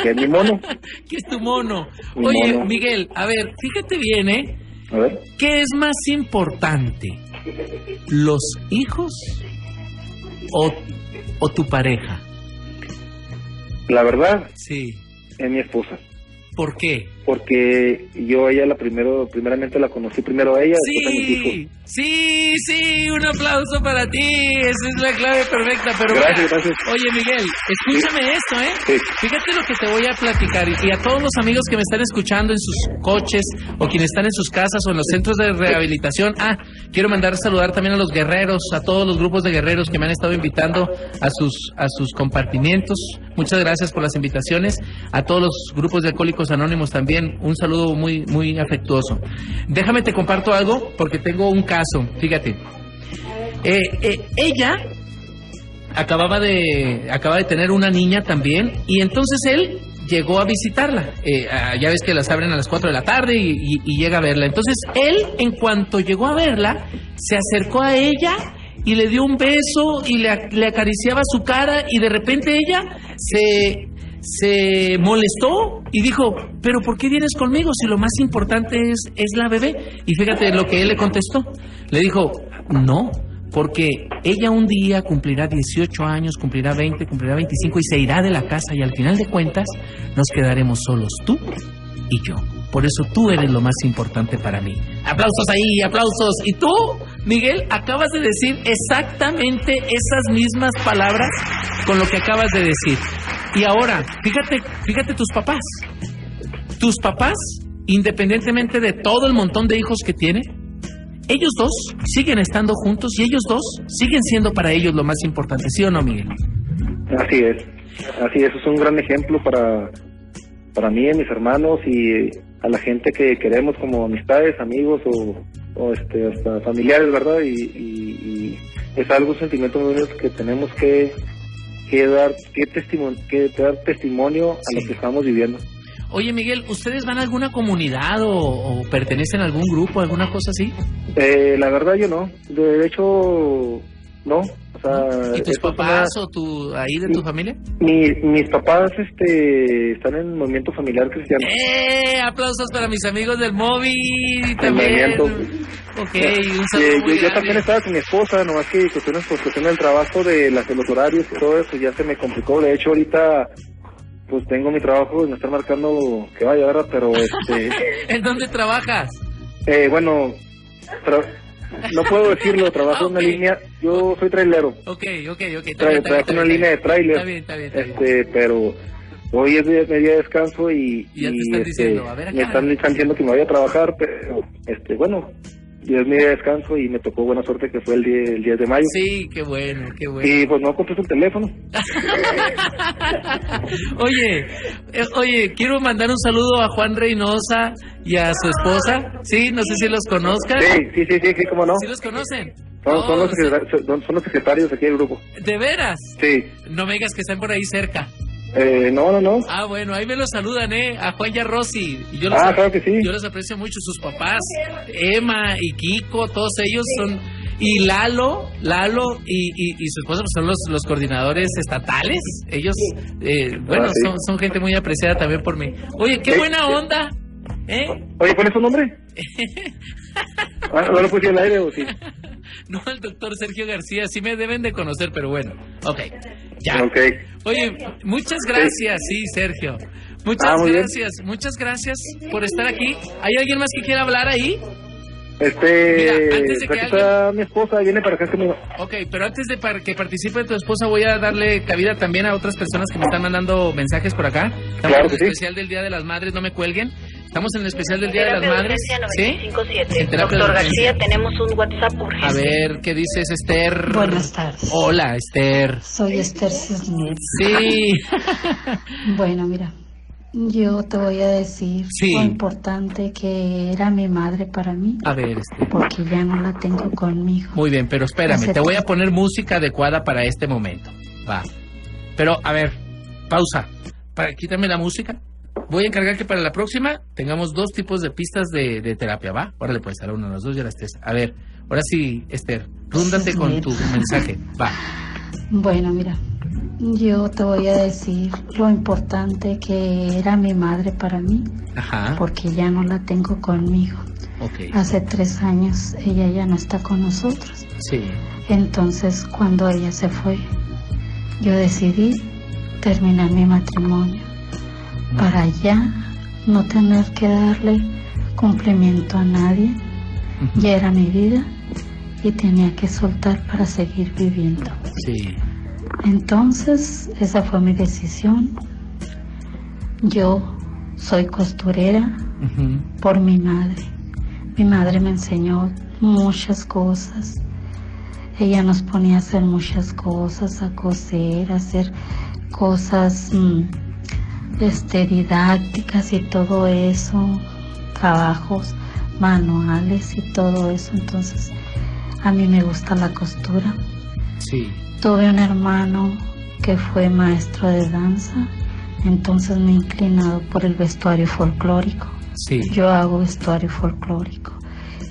que es mi mono. ¿Qué es tu mono? Mi Oye, mono. Miguel, a ver, fíjate bien, ¿eh? A ver. ¿Qué es más importante? ¿Los hijos o, o tu pareja? La verdad, Sí. es mi esposa. ¿Por qué? Porque yo a ella la primero, primeramente la conocí primero a ella, después a mis hijos. Sí, sí, un aplauso para ti. Esa es la clave perfecta. Pero Gracias, mira, gracias. Oye, Miguel, escúchame esto, ¿eh? Fíjate lo que te voy a platicar. Y, a todos los amigos que me están escuchando en sus coches o quienes están en sus casas o en los centros de rehabilitación. Ah, quiero mandar saludar también a los guerreros, a todos los grupos de guerreros que me han estado invitando a sus, a sus compartimientos. Muchas gracias por las invitaciones. A todos los grupos de alcohólicos anónimos también. Un saludo muy, muy afectuoso. Déjame te comparto algo porque tengo un caso. Fíjate. Eh, eh, ella acababa de acaba de tener una niña también y entonces él llegó a visitarla. Eh, ya ves que las abren a las 4 de la tarde y, llega a verla. Entonces él, en cuanto llegó a verla, se acercó a ella y le dio un beso y le acariciaba su cara y de repente ella se, se molestó y dijo, pero ¿por qué vienes conmigo si lo más importante es, es la bebé? Y fíjate lo que él le contestó. Le dijo, no, porque ella un día cumplirá 18 años, cumplirá 20, cumplirá 25 y se irá de la casa y al final de cuentas nos quedaremos solos tú y yo. Por eso tú eres lo más importante para mí. Aplausos ahí, aplausos. Y tú, Miguel, acabas de decir exactamente esas mismas palabras con lo que acabas de decir. Y ahora, fíjate, fíjate tus papás. Tus papás, independientemente de todo el montón de hijos que tiene, ellos dos siguen estando juntos y ellos dos siguen siendo para ellos lo más importante, ¿sí o no, Miguel? Así es, así es, es un gran ejemplo para, para mí mis hermanos y a la gente que queremos como amistades, amigos o, este, hasta familiares, ¿verdad? Y, y- es algo, un sentimiento muy que tenemos que, que dar que testimonio, que dar testimonio a lo que estamos viviendo. Oye, Miguel, ¿ustedes van a alguna comunidad o, o pertenecen a algún grupo, alguna cosa así? Eh, la verdad yo no, de hecho no, o sea, ¿Y tus papás una- o tu, ahí de tu familia? mi- mis papás este están en el movimiento familiar cristiano. ¡Eh! Aplausos para mis amigos del móvil también. movimiento. Ok, un Eh, saludo yo, muy yo grande. también estaba con mi esposa, nomás que cuestiones por cuestión del trabajo, de las, de los horarios y todo eso, ya se me complicó. De hecho, ahorita pues tengo mi trabajo y me están marcando que vaya, ¿verdad? Pero, este, ¿En dónde trabajas? eh, bueno, tra- no puedo decirlo, trabajo en una línea, yo soy trailero, Ok, ok, ok. tra- trabajo en una bien, línea de Está trailer, bien, está bien, está bien. este, pero hoy es día, de descanso y, Y ya te y, están este, diciendo, a ver acá. me están, están diciendo que me vaya a trabajar, pero, este, bueno, mi día de descanso y me tocó buena suerte que fue el 10, el 10 de mayo. Sí, qué bueno, qué bueno. Y pues no contesto el teléfono. Oye, eh, oye, quiero mandar un saludo a Juan Reynosa y a su esposa. Sí, no sé si los conozcan. Sí, sí, sí, sí, sí, cómo no. ¿Sí los conocen? Son, son los son los secretarios aquí del grupo. ¿De veras? Sí. No me digas que están por ahí cerca. Eh, no, no, no. Ah, bueno, ahí me los saludan, ¿eh? A Juan y a Rosy. Y yo los, Ah, claro que sí. Yo los aprecio mucho, sus papás, Emma y Kiko, todos ellos son... Y Lalo, Lalo y, y, y su esposa pues, son los, los coordinadores estatales. Ellos, eh, bueno, Ah, sí. son, son gente muy apreciada también por mí. Oye, qué buena onda, ¿eh? Oye, ¿cuál es tu nombre? Ah, ¿No lo puse al aire o sí? No, el doctor Sergio García, sí me deben de conocer, pero bueno, ok, ya. Ok. Oye, muchas gracias, sí, Sergio. Muchas Ah, bien. gracias, muchas gracias por estar aquí. ¿Hay alguien más que quiera hablar ahí? Este, Mira, antes de que aquí está mi esposa, viene para acá conmigo. Ok, pero antes de que participe tu esposa, voy a darle cabida también a otras personas que me están mandando mensajes por acá. Estamos Claro en el que sí. especial del Día de las Madres, no me cuelguen. Estamos en el especial del Día de las Madres. ¿Sí? 957. En terapia de Doctor. García, tenemos un WhatsApp urgente. A ver, ¿qué dices, Esther? Buenas tardes. Hola, Esther. Soy Esther Cisneros. Sí. bueno, mira, yo te voy a decir Sí. lo importante que era mi madre para mí, A ver, Esther. porque ya no la tengo conmigo. Muy bien, pero espérame, te voy a poner música adecuada para este momento. Va. Pero, a ver, pausa. Para, quítame la música. Voy a encargar que para la próxima tengamos dos tipos de pistas de, de terapia, ¿va? Órale, pues, a la una, a las dos y a las tres. A ver, ahora sí, Esther, rúndate Sí, con mira. tu mensaje. Va. Bueno, mira, yo te voy a decir lo importante que era mi madre para mí, Ajá. porque ya no la tengo conmigo. Ok. Hace tres años ella ya no está con nosotros. Sí. Entonces, cuando ella se fue, yo decidí terminar mi matrimonio para ya no tener que darle cumplimiento a nadie. Ya era mi vida y tenía que soltar para seguir viviendo. Sí. Entonces, esa fue mi decisión. Yo soy costurera por mi madre. Mi madre me enseñó muchas cosas. Ella nos ponía a hacer muchas cosas, a coser, a hacer cosas mm, este, didácticas y todo eso, trabajos manuales y todo eso. Entonces, a mí me gusta la costura. Sí. Tuve un hermano que fue maestro de danza, entonces me he inclinado por el vestuario folclórico. Sí. Yo hago vestuario folclórico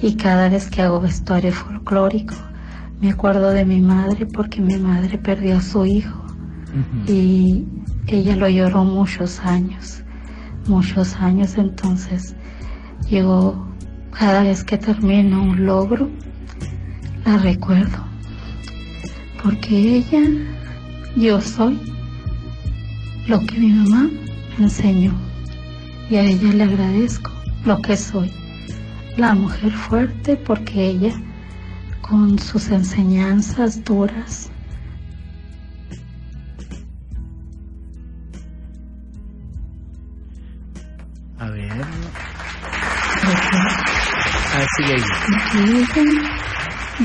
y cada vez que hago vestuario folclórico me acuerdo de mi madre porque mi madre perdió a su hijo y ella lo lloró muchos años, muchos años. Entonces yo cada vez que termino un logro la recuerdo porque ella, yo soy lo que mi mamá enseñó y a ella le agradezco lo que soy. La mujer fuerte porque ella con sus enseñanzas duras Así es.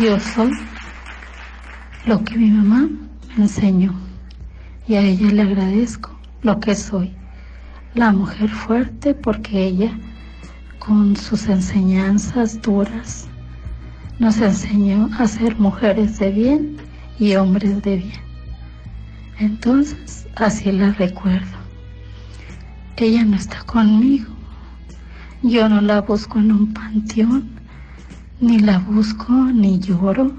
Yo soy lo que mi mamá me enseñó y a ella le agradezco lo que soy. La mujer fuerte porque ella con sus enseñanzas duras nos enseñó a ser mujeres de bien y hombres de bien. Entonces, así la recuerdo. Ella no está conmigo. Yo no la busco en un panteón, ni la busco ni lloro.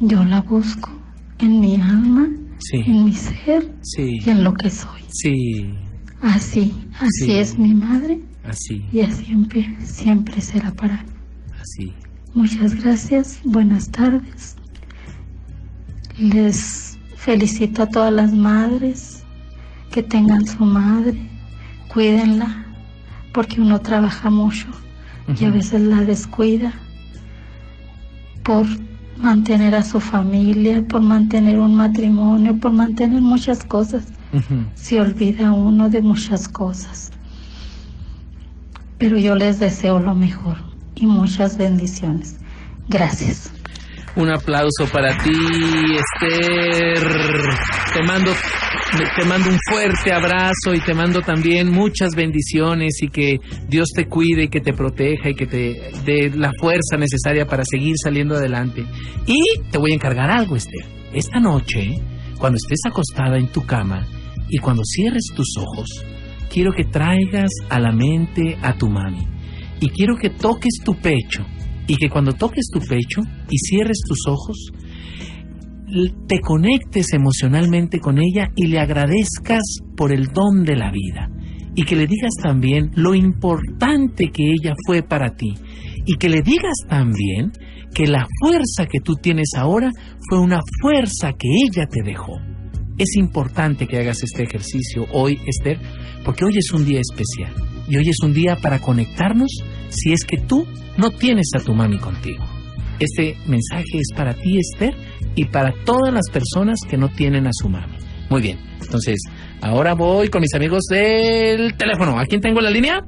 Yo la busco en mi alma, Sí. en mi ser Sí. y en lo que soy. Sí, Así, así Sí. es mi madre así, y así siempre, siempre será para mí. así. Muchas gracias, buenas tardes. Les felicito a todas las madres que tengan su madre, cuídenla, porque uno trabaja mucho y a veces la descuida por mantener a su familia, por mantener un matrimonio, por mantener muchas cosas. Se olvida uno de muchas cosas. Pero yo les deseo lo mejor y muchas bendiciones. Gracias. Un aplauso para ti, Esther. Te mando, te mando un fuerte abrazo y te mando también muchas bendiciones y que Dios te cuide y que te proteja y que te dé la fuerza necesaria para seguir saliendo adelante. Y te voy a encargar algo, Esther. Esta noche, cuando estés acostada en tu cama y cuando cierres tus ojos, quiero que traigas a la mente a tu mami y quiero que toques tu pecho y que cuando toques tu pecho y cierres tus ojos, te conectes emocionalmente con ella y le agradezcas por el don de la vida y que le digas también lo importante que ella fue para ti y que le digas también que la fuerza que tú tienes ahora fue una fuerza que ella te dejó. Es importante que hagas este ejercicio hoy, Esther, porque hoy es un día especial y hoy es un día para conectarnos si es que tú no tienes a tu mami contigo. Este mensaje es para ti, Esther, y para todas las personas que no tienen a su mami. Muy bien, entonces, ahora voy con mis amigos del teléfono. ¿A quién tengo la línea?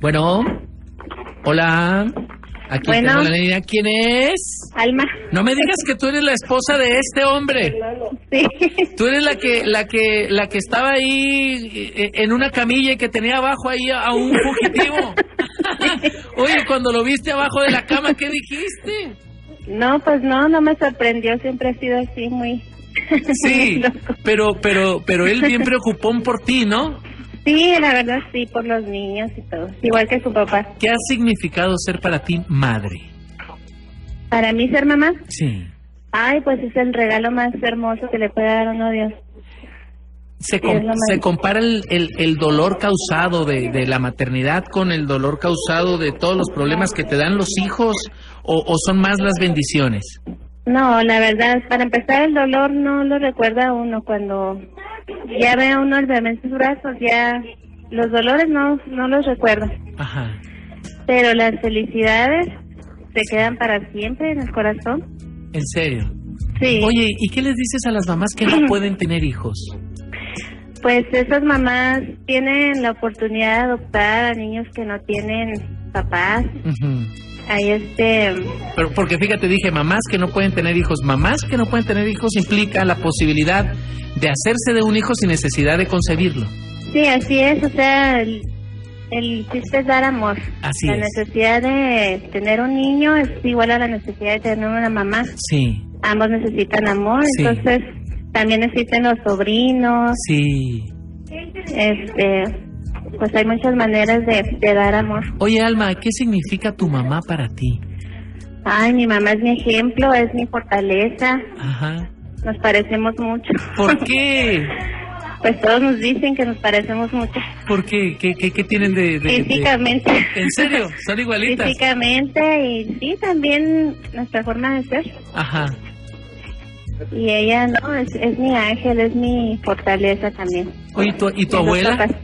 Bueno, hola. Aquí Bueno. tengo la línea. ¿Quién es? Alma. No me digas que tú eres la esposa de este hombre. Sí. Tú eres la que, la que, la que estaba ahí eh, en una camilla y que tenía abajo ahí a un fugitivo. Oye, cuando lo viste abajo de la cama, ¿qué dijiste? No, pues no, no me sorprendió, siempre he sido así muy... Sí, pero, pero, pero él bien preocupón por ti, ¿no? Sí, la verdad sí, por los niños y todo, igual que su papá. ¿Qué ha significado ser para ti madre? Para mí ser mamá, Sí. ay, pues es el regalo más hermoso que le puede dar uno a Dios. Se, com- se compara el, el- el dolor causado de, de la maternidad con el dolor causado de todos los problemas que te dan los hijos o, o son más las bendiciones. No, la verdad, para empezar el dolor no lo recuerda uno cuando ya ve a uno el bebé en sus brazos, ya los dolores no, no los recuerda, Ajá. pero las felicidades se quedan para siempre en el corazón. En serio. Sí. Oye, ¿y qué les dices a las mamás que no pueden tener hijos? Pues esas mamás tienen la oportunidad de adoptar a niños que no tienen papás. Ahí este, Pero porque fíjate, dije mamás que no pueden tener hijos. Mamás que no pueden tener hijos implica la posibilidad de hacerse de un hijo sin necesidad de concebirlo. sí, así es, o sea, el, el chiste es dar amor. Así la es. necesidad de tener un niño es igual a la necesidad de tener una mamá. Sí, Ambos necesitan amor, Sí. entonces también necesitan los sobrinos. sí. Este, pues hay muchas maneras de, de dar amor. Oye, Alma, ¿qué significa tu mamá para ti? Ay, mi mamá es mi ejemplo, es mi fortaleza. Ajá. Nos parecemos mucho. ¿Por qué? Pues todos nos dicen que nos parecemos mucho. ¿Por qué? ¿Qué, qué, qué tienen de, de- de- Físicamente. ¿En serio? ¿Son igualitas? Físicamente y sí, también nuestra forma de ser. Ajá. Y ella, no, es, es mi ángel, es mi fortaleza también. Oye, ¿tu- ¿y tu De los abuela? papás.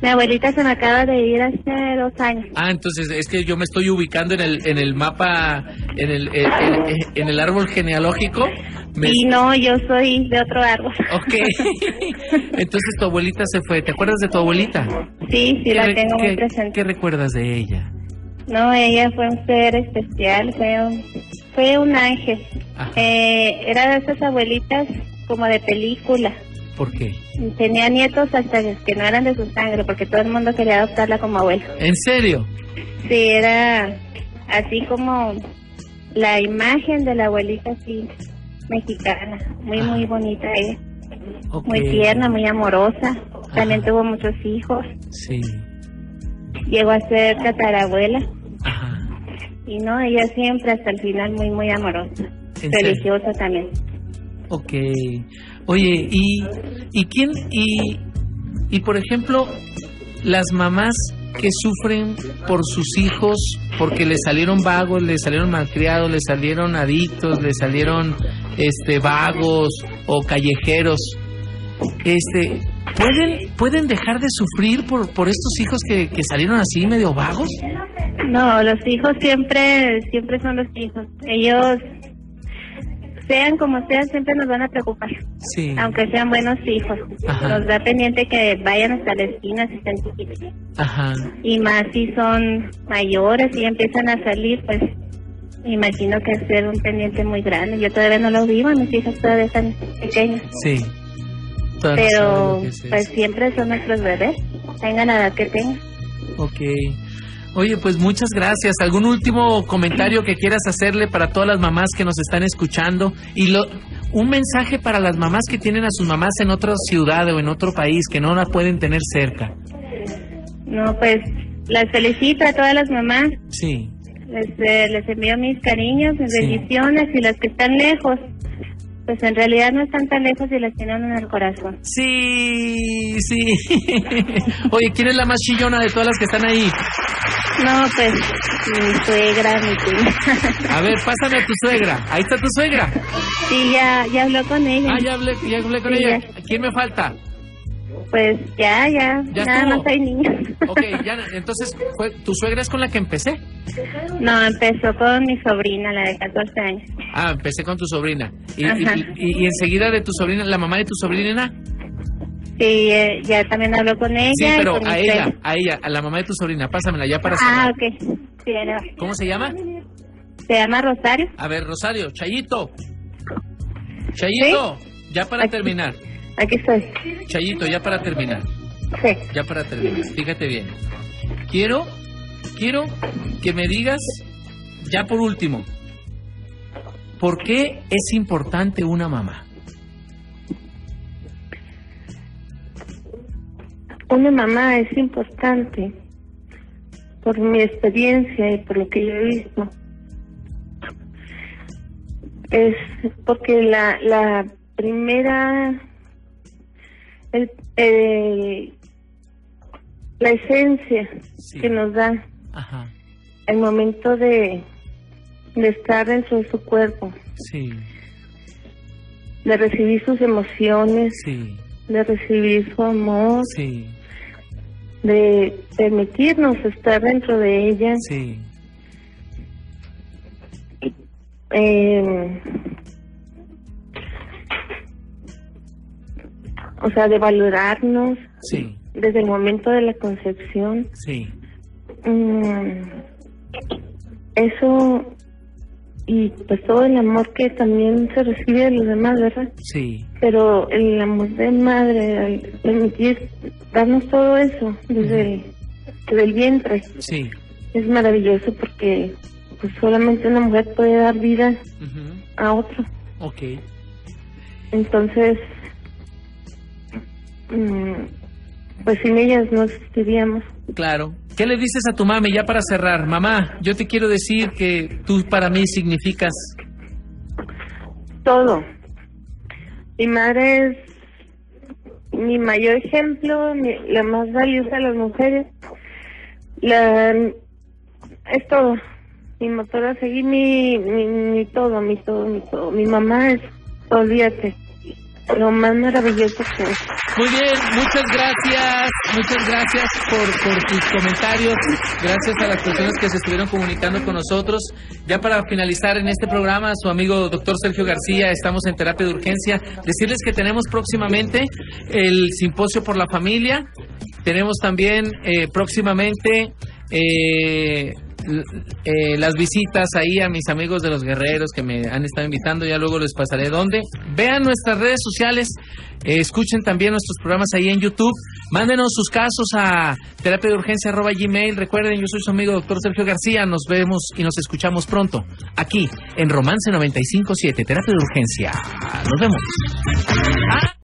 Mi abuelita se me acaba de ir hace dos años. Ah, entonces es que yo me estoy ubicando en el, en el mapa, en el, en, en- en el árbol genealógico. Me- Y no, yo soy de otro árbol. Ok. Entonces tu abuelita se fue. ¿Te acuerdas de tu abuelita? Sí, sí, ¿Qué la tengo muy presente. ¿Qué recuerdas de ella? No, ella fue un ser especial, fue un, fue un ángel. Eh, era de esas abuelitas como de película. ¿Por qué? Tenía nietos hasta que no eran de su sangre, porque todo el mundo quería adoptarla como abuela. ¿En serio? Sí, era así como la imagen de la abuelita así mexicana, muy muy bonita ella. Muy tierna, muy amorosa. También tuvo muchos hijos. Sí. Llegó a ser catarabuela. Y no, ella siempre hasta el final muy muy amorosa. Religiosa también. Ok. Oye, ¿y, y quién? Y, y por ejemplo, las mamás que sufren por sus hijos porque les salieron vagos, les salieron malcriados, les salieron adictos, les salieron este vagos o callejeros. Este, ¿pueden pueden dejar de sufrir por por estos hijos que, que salieron así medio vagos? No, los hijos siempre siempre son los hijos. Ellos sean como sean, siempre nos van a preocupar. Sí. Aunque sean buenos hijos. Nos da pendiente que vayan hasta la esquina si están chiquitos. Ajá. Y más si son mayores y empiezan a salir, pues imagino que es ser un pendiente muy grande. Yo todavía no lo vivo, mis hijas todavía están pequeñas. Sí. Pero pues siempre son nuestros bebés, tengan la edad que tengan. Ok. Oye, pues muchas gracias. ¿Algún último comentario que quieras hacerle para todas las mamás que nos están escuchando? Y lo, un mensaje para las mamás que tienen a sus mamás en otra ciudad o en otro país, que no la pueden tener cerca. No, pues las felicito a todas las mamás. Sí. Les, eh, les envío mis cariños, mis bendiciones y las que están lejos, pues en realidad no están tan lejos y las tienen en el corazón. Sí, sí. Oye, ¿quién es la más chillona de todas las que están ahí? No, pues mi suegra, mi tía. A ver, pásame a tu suegra. Ahí está tu suegra. Sí, ya, ya habló con ella. Ah, ya hablé, ya hablé con Sí, ella. ya. ¿Quién me falta? Pues ya, ya, Ya nada estuvo. más hay niños. Ok, ya, entonces, ¿fue, ¿tu suegra es con la que empecé? No, empezó con mi sobrina, la de 14 años. Ah, empecé con tu sobrina. Y, y- y enseguida de tu sobrina, la mamá de tu sobrina. Sí, eh, ya también habló con ella. Sí, y pero con a ella, a ella, a la mamá de tu sobrina, pásamela ya para Ah, ok. Sí, va. ¿Cómo se llama? Se llama Rosario. A ver, Rosario, Chayito. Chayito, ya para terminar. Aquí estoy. Chayito, ya para terminar. Sí. Ya para terminar. Fíjate bien. Quiero, quiero que me digas, ya por último, ¿por qué es importante una mamá? Una mamá es importante por mi experiencia y por lo que yo he visto. Es porque la, la primera, el, el- la esencia que nos da Ajá, el momento de, de estar dentro de su cuerpo, sí, de recibir sus emociones, sí, de recibir su amor, sí, de permitirnos estar dentro de ella. sí, eh, o sea, de valorarnos sí, desde el momento de la concepción. sí, Mm, eso y pues todo el amor que también se recibe de los demás, ¿verdad? sí, Pero el amor de madre, permitir darnos todo eso desde el, desde el vientre, sí. es maravilloso porque pues solamente una mujer puede dar vida a otro. Ok. Entonces, mm, pues sin ellas no existiríamos. Claro. ¿Qué le dices a tu mami ya para cerrar? Mamá, yo te quiero decir que tú para mí significas... Todo. Mi madre es mi mayor ejemplo, mi- la más valiosa de las mujeres. La, es todo. Mi motor a seguir, mi, mi, mi todo, mi todo, mi todo. Mi mamá es, olvídate, lo más maravilloso que es. Muy bien, muchas gracias, muchas gracias por, por tus comentarios, gracias a las personas que se estuvieron comunicando con nosotros. Ya para finalizar en este programa, su amigo doctor Sergio García, estamos en terapia de urgencia. Decirles que tenemos próximamente el simposio por la familia, tenemos también eh, próximamente eh, eh, las visitas ahí a mis amigos de los guerreros que me han estado invitando, ya luego les pasaré dónde. Vean nuestras redes sociales, eh, escuchen también nuestros programas ahí en YouTube, mándenos sus casos a terapia de urgencia gmail. Recuerden, yo soy su amigo doctor Sergio García, nos vemos y nos escuchamos pronto aquí en Romance 957, terapia de urgencia. Nos vemos.